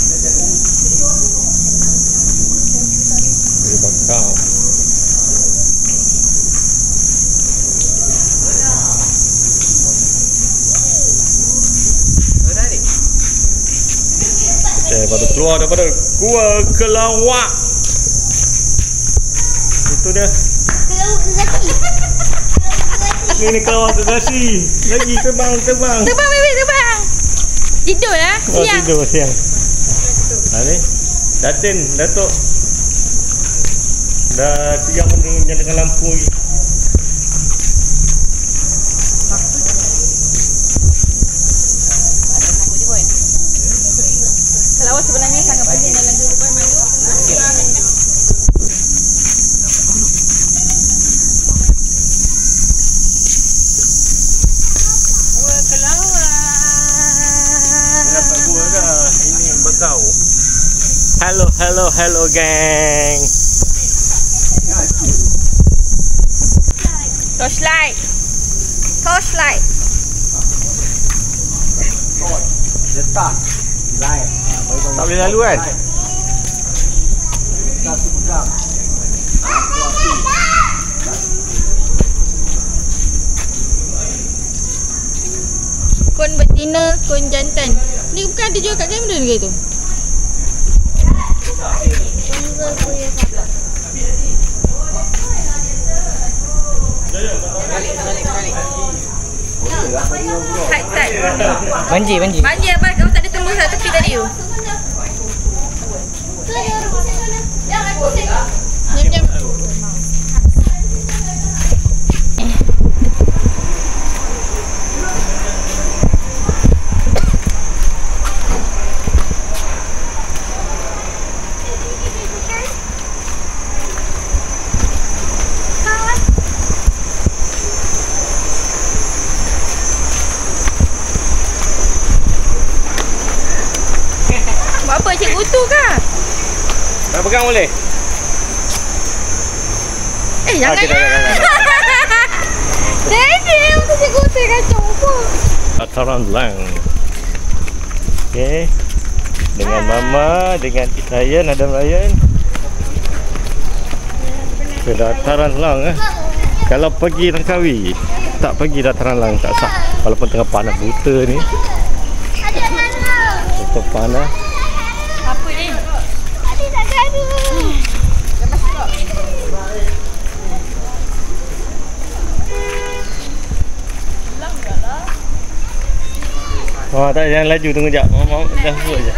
Dia bakal. Mana ni? Okay, baru keluar daripada gua kelawak. Itu dia. kaki. Ni ni kelawak kekasi. Lagi terbang, terbang. Terbang baby terbang. Tidur lah Oh, siang. tidur siang. Ha ni. Datin, Datuk. Dah tiga menyalakan lampu lagi. Kelawar sebenarnya sangat penting dalam kehidupan manusia. Gua kelawar. Dapat gua dah. Ini bekau. Hello, gang. Torchlight. Torchlight. Letak. Lain. Tak boleh lalu kan? Kon betina, kon jantan. Ni bukan ada jual kat Cameron ke tu? Tunggu punya kakak. Banjir, banjir. Banjir apa kau tak ada tembus kat tepi tadi tu? Tu ada orang pasal sana. Yang aku tengok. Nyam nyam. Buat apa cikgu tu kah? Nak pegang boleh? Eh jangan Okey, dah, dah, dah, dah. Daddy, untuk cikgu tu kacau apa? Dataran Lang. Okey. Dengan mama, dengan Ryan, Adam Ryan. Ke dataran Lang eh. Kalau pergi Langkawi, tak pergi dataran Lang tak sah. Walaupun tengah panas buta ni, Adik mana? betul panas. Apa ni? Adik tak gaduh. Oh, tak jangan laju tunggu jap. Mama dah buat je.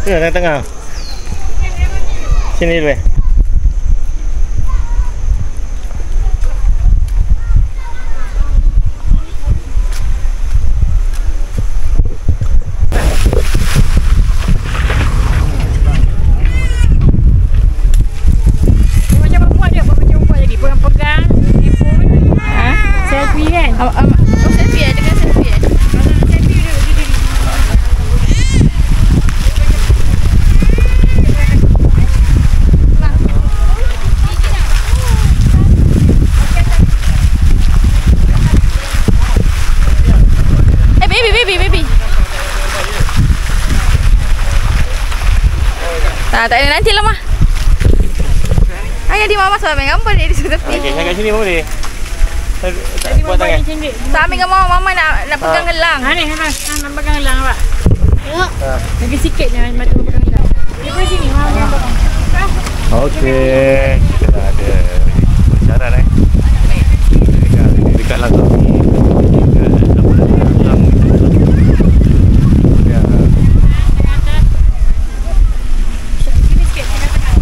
Tu dah tengah. Sini dulu eh. Macam perempuan dia, buat macam perempuan jadi. Pegang-pegang, handphone, ha? selfie kan? Um, um, oh, selfie eh? Dengan selfie eh? Kalau nak selfie duduk diri. Eh, baby, baby, baby. Tak, tak ada nanti lah, Mah. Mama suruh ambil gambar dia di situ tepi. Okey, kat sini boleh. Tak, tak Jadi buat tangan. ni. Tak ambil gambar mama nak nak pegang gelang. Ha ni, ha, ha, nak pegang gelang awak. Tengok. Lagi sikit je mata pegang gelang. Dia pun sini, ha, pegang. Okey, kita dah ada syarat eh. Dekat dekat langkah ni. Dekat apa lang. Ya. Sini sikit, tengah-tengah.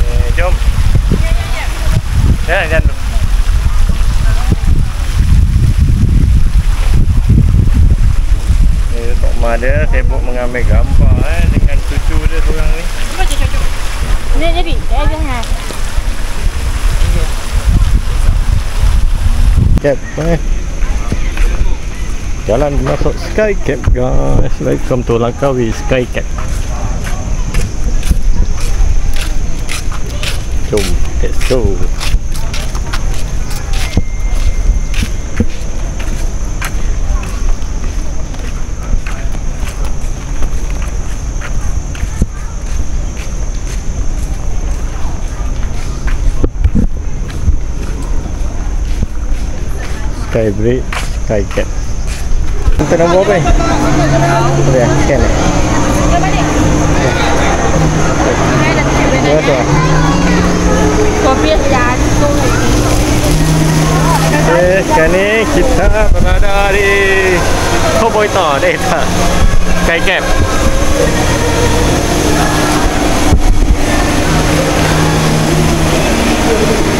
Eh, jom. Ya, jangan. Ni Tok Ma dia sibuk mengambil gambar eh dengan cucu dia seorang ni. Cuba je, cuba. Ni jadi, dia ada ha. Cap eh. Jalan masuk Sky Cap guys. Welcome to Langkawi Sky Cap. Jom, let's go. Sky Bridge, Sky Cap. Kita nombor apa ni? Boleh eh? Scan eh? Terima kasih. Kopi jantung. Okay, sekarang ni kita berada di Cowboy Town, eh tak Sky Cap Lepas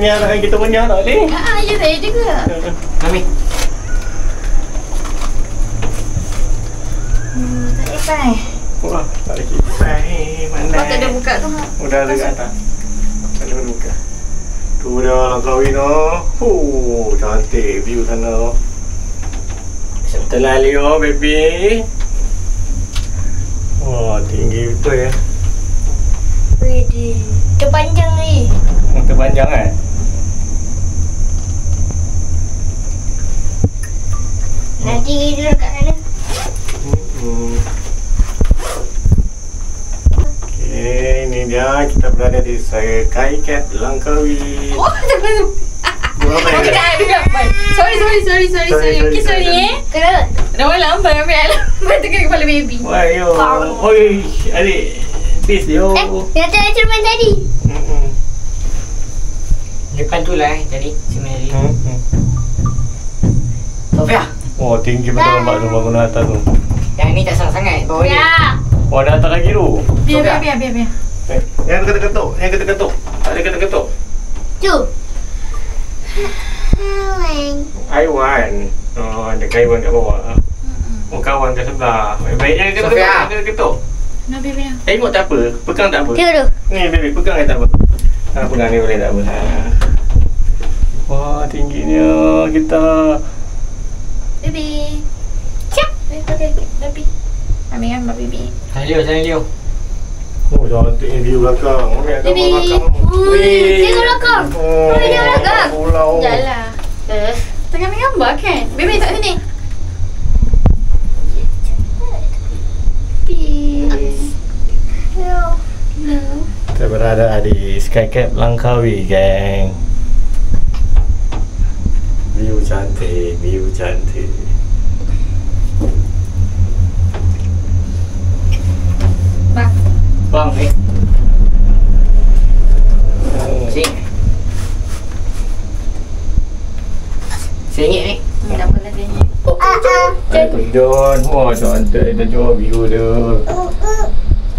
punya anak kita punya tak boleh. Ah, ya saya juga. Mami. Hmm, tak ikan. Wah, tak ada kisah. Mana? Oh, tak ada buka tu. Udah ada kat atas. Tak ada buka. Tu dah Langkawi no. Oh, cantik view sana. Tenang Leo, baby. Wah, tinggi betul ya. Wih, terpanjang ni. Hmm, Terpanjang kan? Nanti duduk kat sana. Hmm. Ini dia kita berada di Skycat Langkawi. Oh, jangan tu. Berapa Oh, ni? kita ada. Sorry, sorry, sorry, sorry, Sorry, sorry. sorry, Okay, sorry sorry. eh. Kenapa? Dah malam, ambil, ambil lambat tu kena kepala baby. Wah, yo. Oi, adik. Peace, yo. Eh, yang tadi cermin tadi. Hmm. Depan tu lah eh. Jadi, sebenarnya. Hmm. hmm. Oh, tinggi betul nampak tu bangunan atas tu. Yang ni tak salah sangat. Bawah ni. Ya. Oh, ada atas lagi tu. Biar, biar, biar, biar, biar. Eh, yang ketuk-ketuk, yang ketuk-ketuk. Tak ada ketuk-ketuk. Tu. Hawan. Aiwan. Oh, ada kaiwan kat bawah. Oh, kawan kat sebelah. Baik, jangan ketuk-ketuk. Sofia. Jangan ketuk-ketuk. Nah, biar, biar. Tengok tak apa. Pegang tak apa. Tu tu. Ni, baby, pegang tak apa. Ha, pegang ni boleh tak apa. Ha. Wah, tingginya kita. Baby. Pakai Baby. Ambil gambar baby. Sana Leo, sana Leo. Oh, cantik ni view belakang. Baby. Ui, Weh. tengok belakang. Oh, tengok belakang. Pulau. Jalan. Eh. Tengah gambar kan? Baby, tak sini. No. No. Kita berada di Skycap Langkawi, geng. View cantik, view cantik. Bang. Bang, eh. Oh. Sing. Singit ni. Hmm, tak apalah dia ni. Ah ah. Hai terjun. Wah, cantik terjun view dia.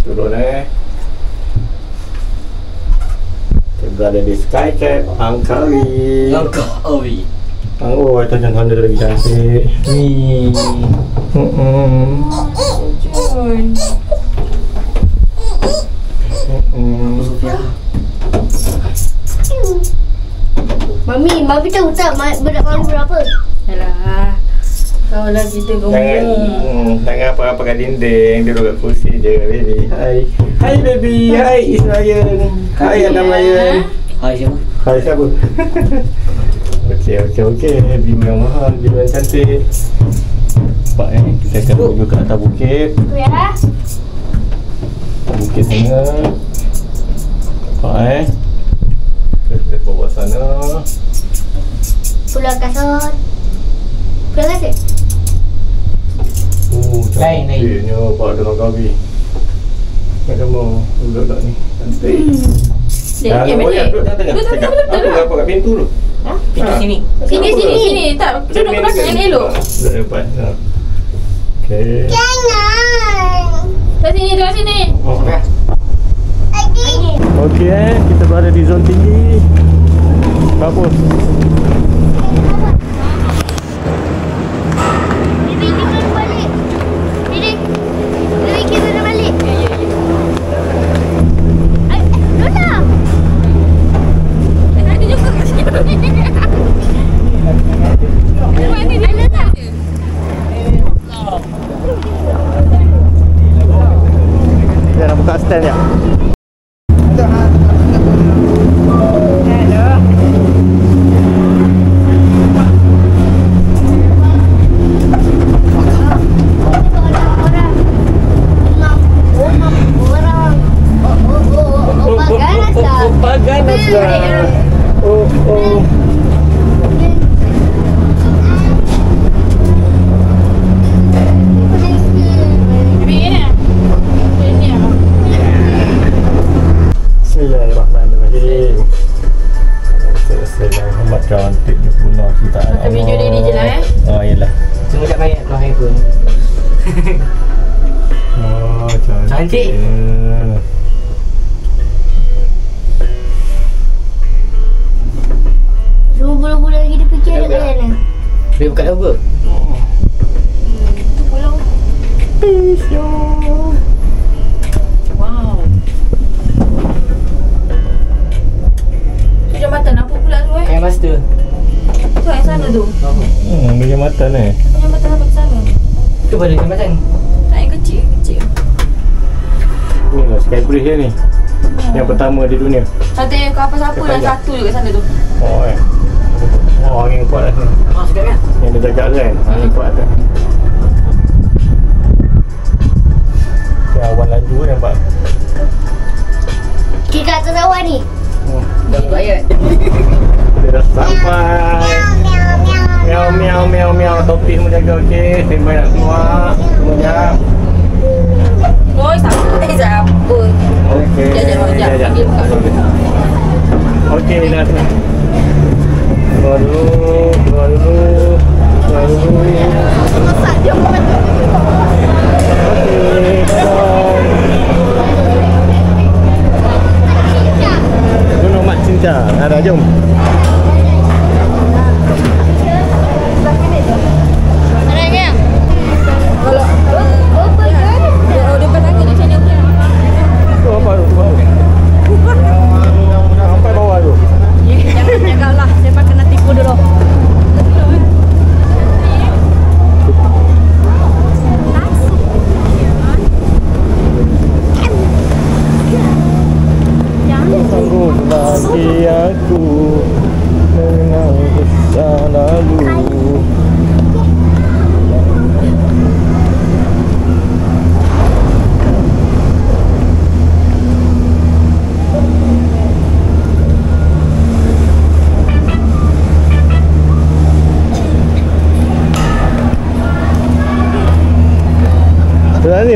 Turun eh. Kita berada di Skycap Langkawi. Langkah Oh, terjun sana lagi cantik. Ni. Hmm. Jun. Hmm. Mami, Mami tahu tak berat Mami berapa? Alah. Kau lah kita Jangan, gemuk. hmm, jangan apa-apa kat dinding Duduk kat kursi je baby Hai Hai baby Hai Israel Hai Adam Ryan Hai siapa? Hai siapa? okey okey okey View yang mahal View yang cantik Nampak eh Kita akan menuju ke atas bukit Ya. Bukit sana Nampak eh Kita ke bawah sana Pulau Kasut. Pulau Kasut? Oh cantiknya Pak Dalam Kawi Macam mana Budak-budak ni Cantik game boleh ni. duduk tengah tengah. Betul, Cakap. betul, betul, Apa betul. apa kat pintu tu? Pintu sini. Sini, sini, sini. Tak, duduk ke belakang yang elok. Depan. Ha. Okey. Jangan. Dekat sini, dekat sini. Oh. Lagi. Okey eh, kita berada di zon tinggi. Bagus. Dia nak buka stand ya. Pertama di dunia. Satu yang kapal siapa Dia dan panjang. satu kat sana tu. Oh, eh. Oh, angin kuat lah sini. Ha, sekejap kan? Yang dia jaga kan. Angin kuat tu. Yang awan laju kan nampak. Kita kat atas awan ni. Hmm. Itu ayat. Dia dah sampai. Miau miau miau miau topi semua jaga okey. Semua nak keluar. Semua jap. Jap. Jap, jap. Panggil buka dulu. Okey dah tu. Keluar dulu, keluar dulu. Keluar dulu. Okey, bye. Gunung Mat Cinta. Ada jom. Ada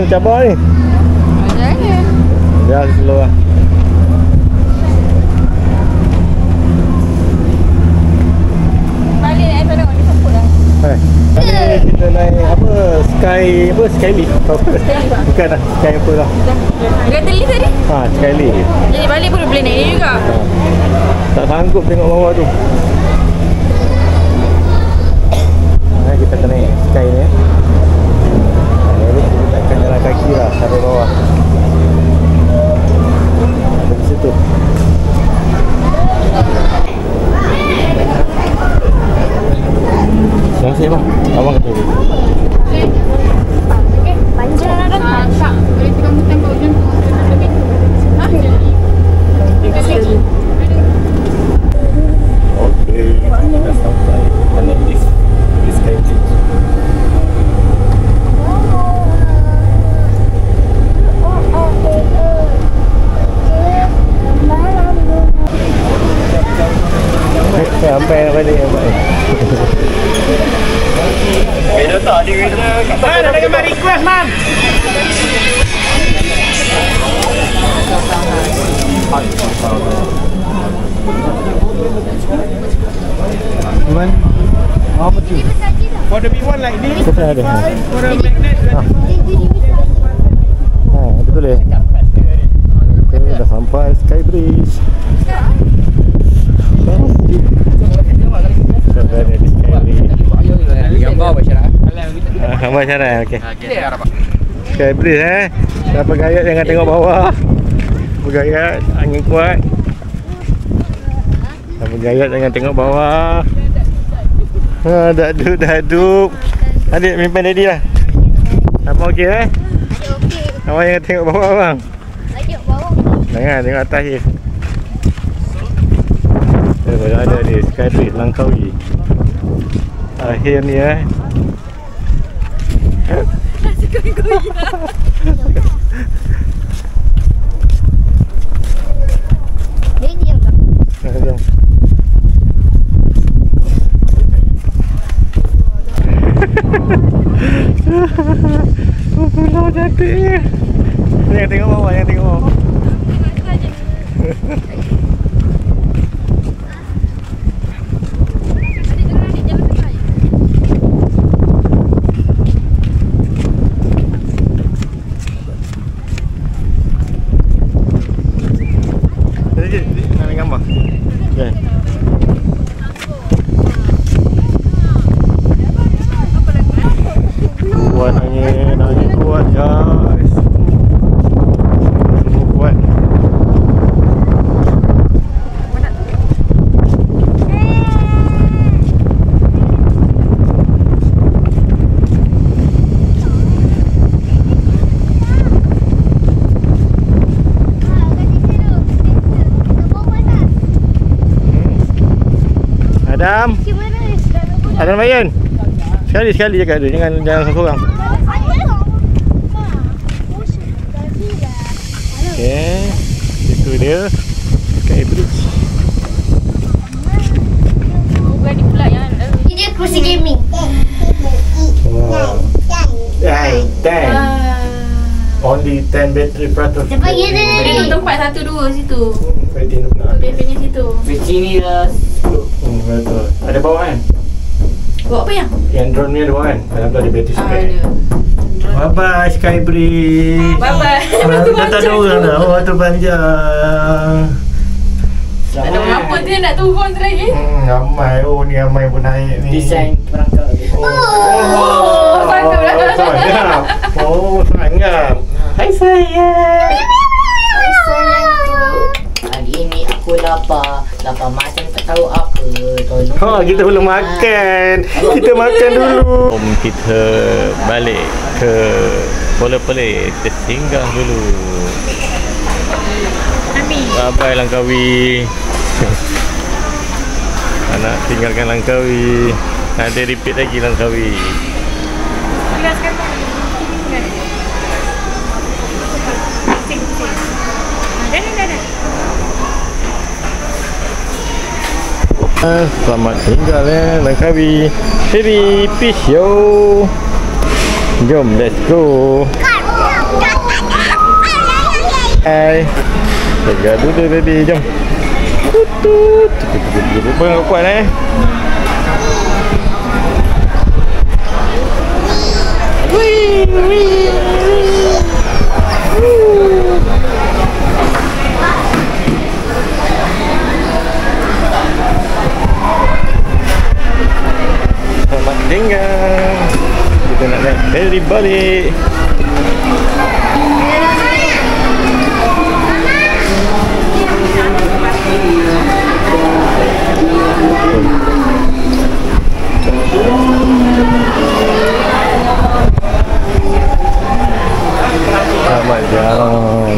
Naik sana ni siapa dah? Hai. Tadi kita naik apa? Sky apa? Sky. Apa? Bukan dah. Sky apa lah. Kata lift tadi. Ha, Sky lift. Jadi balik pun boleh naik juga. Tak sanggup tengok bawah tu. Ah, gambar cara okey. Kita harap. Sky Bridge eh. Siapa gayat jangan tengok bawah. Bergayat angin kuat. Siapa gayat jangan tengok bawah. Ha, daduk daduk. Adik mimpi daddy lah. Apa okey eh? Okey. Awak jangan tengok bawah bang. Lanjut bawah. Jangan tengok atas je. Eh, baru ada ni Sky Bridge Langkawi. Akhirnya eh. Tengok bawah, tengok bawah Tengok bawah, tengok bawah. Tengok bawah, tengok bawah Adam Bayan. Sekali sekali jaga dia, jangan jangan seorang. Okey. Itu dia. Sky Bridge. Bukan di pula yang Ini kursi gaming. Wow. Hey, 10. Only 10 battery peratus. Cepat Dia tempat satu dua situ. Waiting tu nak. Tu biasanya situ. Di sini dah Hmm, betul. Ada bawah kan? Buat apa yang? Yang drone ni ada kan? Dalam tu ada battery Ah, spare. Bye bye Sky Bridge. Bye bye. Ah, Dah tak ada orang dah. Oh, tu panjang. Tak ada apa yang nak turun tu lagi. Hmm, ramai. Oh, ni ramai pun naik ni. desain perangkap dia. Oh, Oh, sanggup dah. sayang. Oh, sangat. Hai sayang. Hari ini aku lapar. Lapar macam tak tahu apa. Ha, kita belum makan. Kita makan dulu. Om kita balik ke Kuala Pelik. Kita singgah dulu. Bye bye Langkawi. Anak tinggalkan Langkawi. Ada repeat lagi Langkawi. Ah, Selamat tinggal ya Langkawi. Baby fish yo. Jom let's go. Hai. Jaga dulu baby jom. Tutut. Pegang kuat eh. Wee, wee, wee. Selamat tinggal. Kita nak naik ferry balik. Selamat jalan.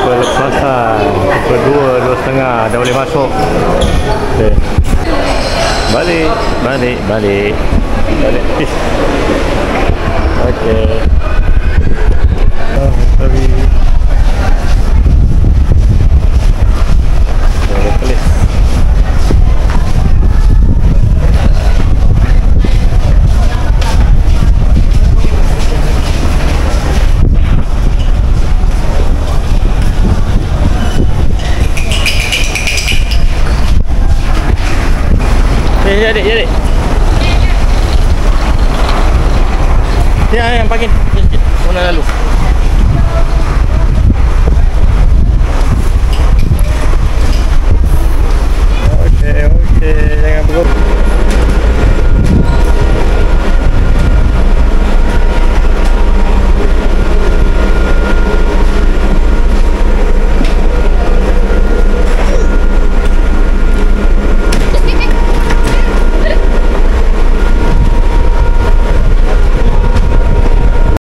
Pelepasan. Pukul dua, dua setengah. Dah boleh masuk. Okay. Balik. Balik Balik. Balik. Peace Okay oh, Sorry Ya, ya, ya, adik. Ya, ya, pakin. Mana lalu.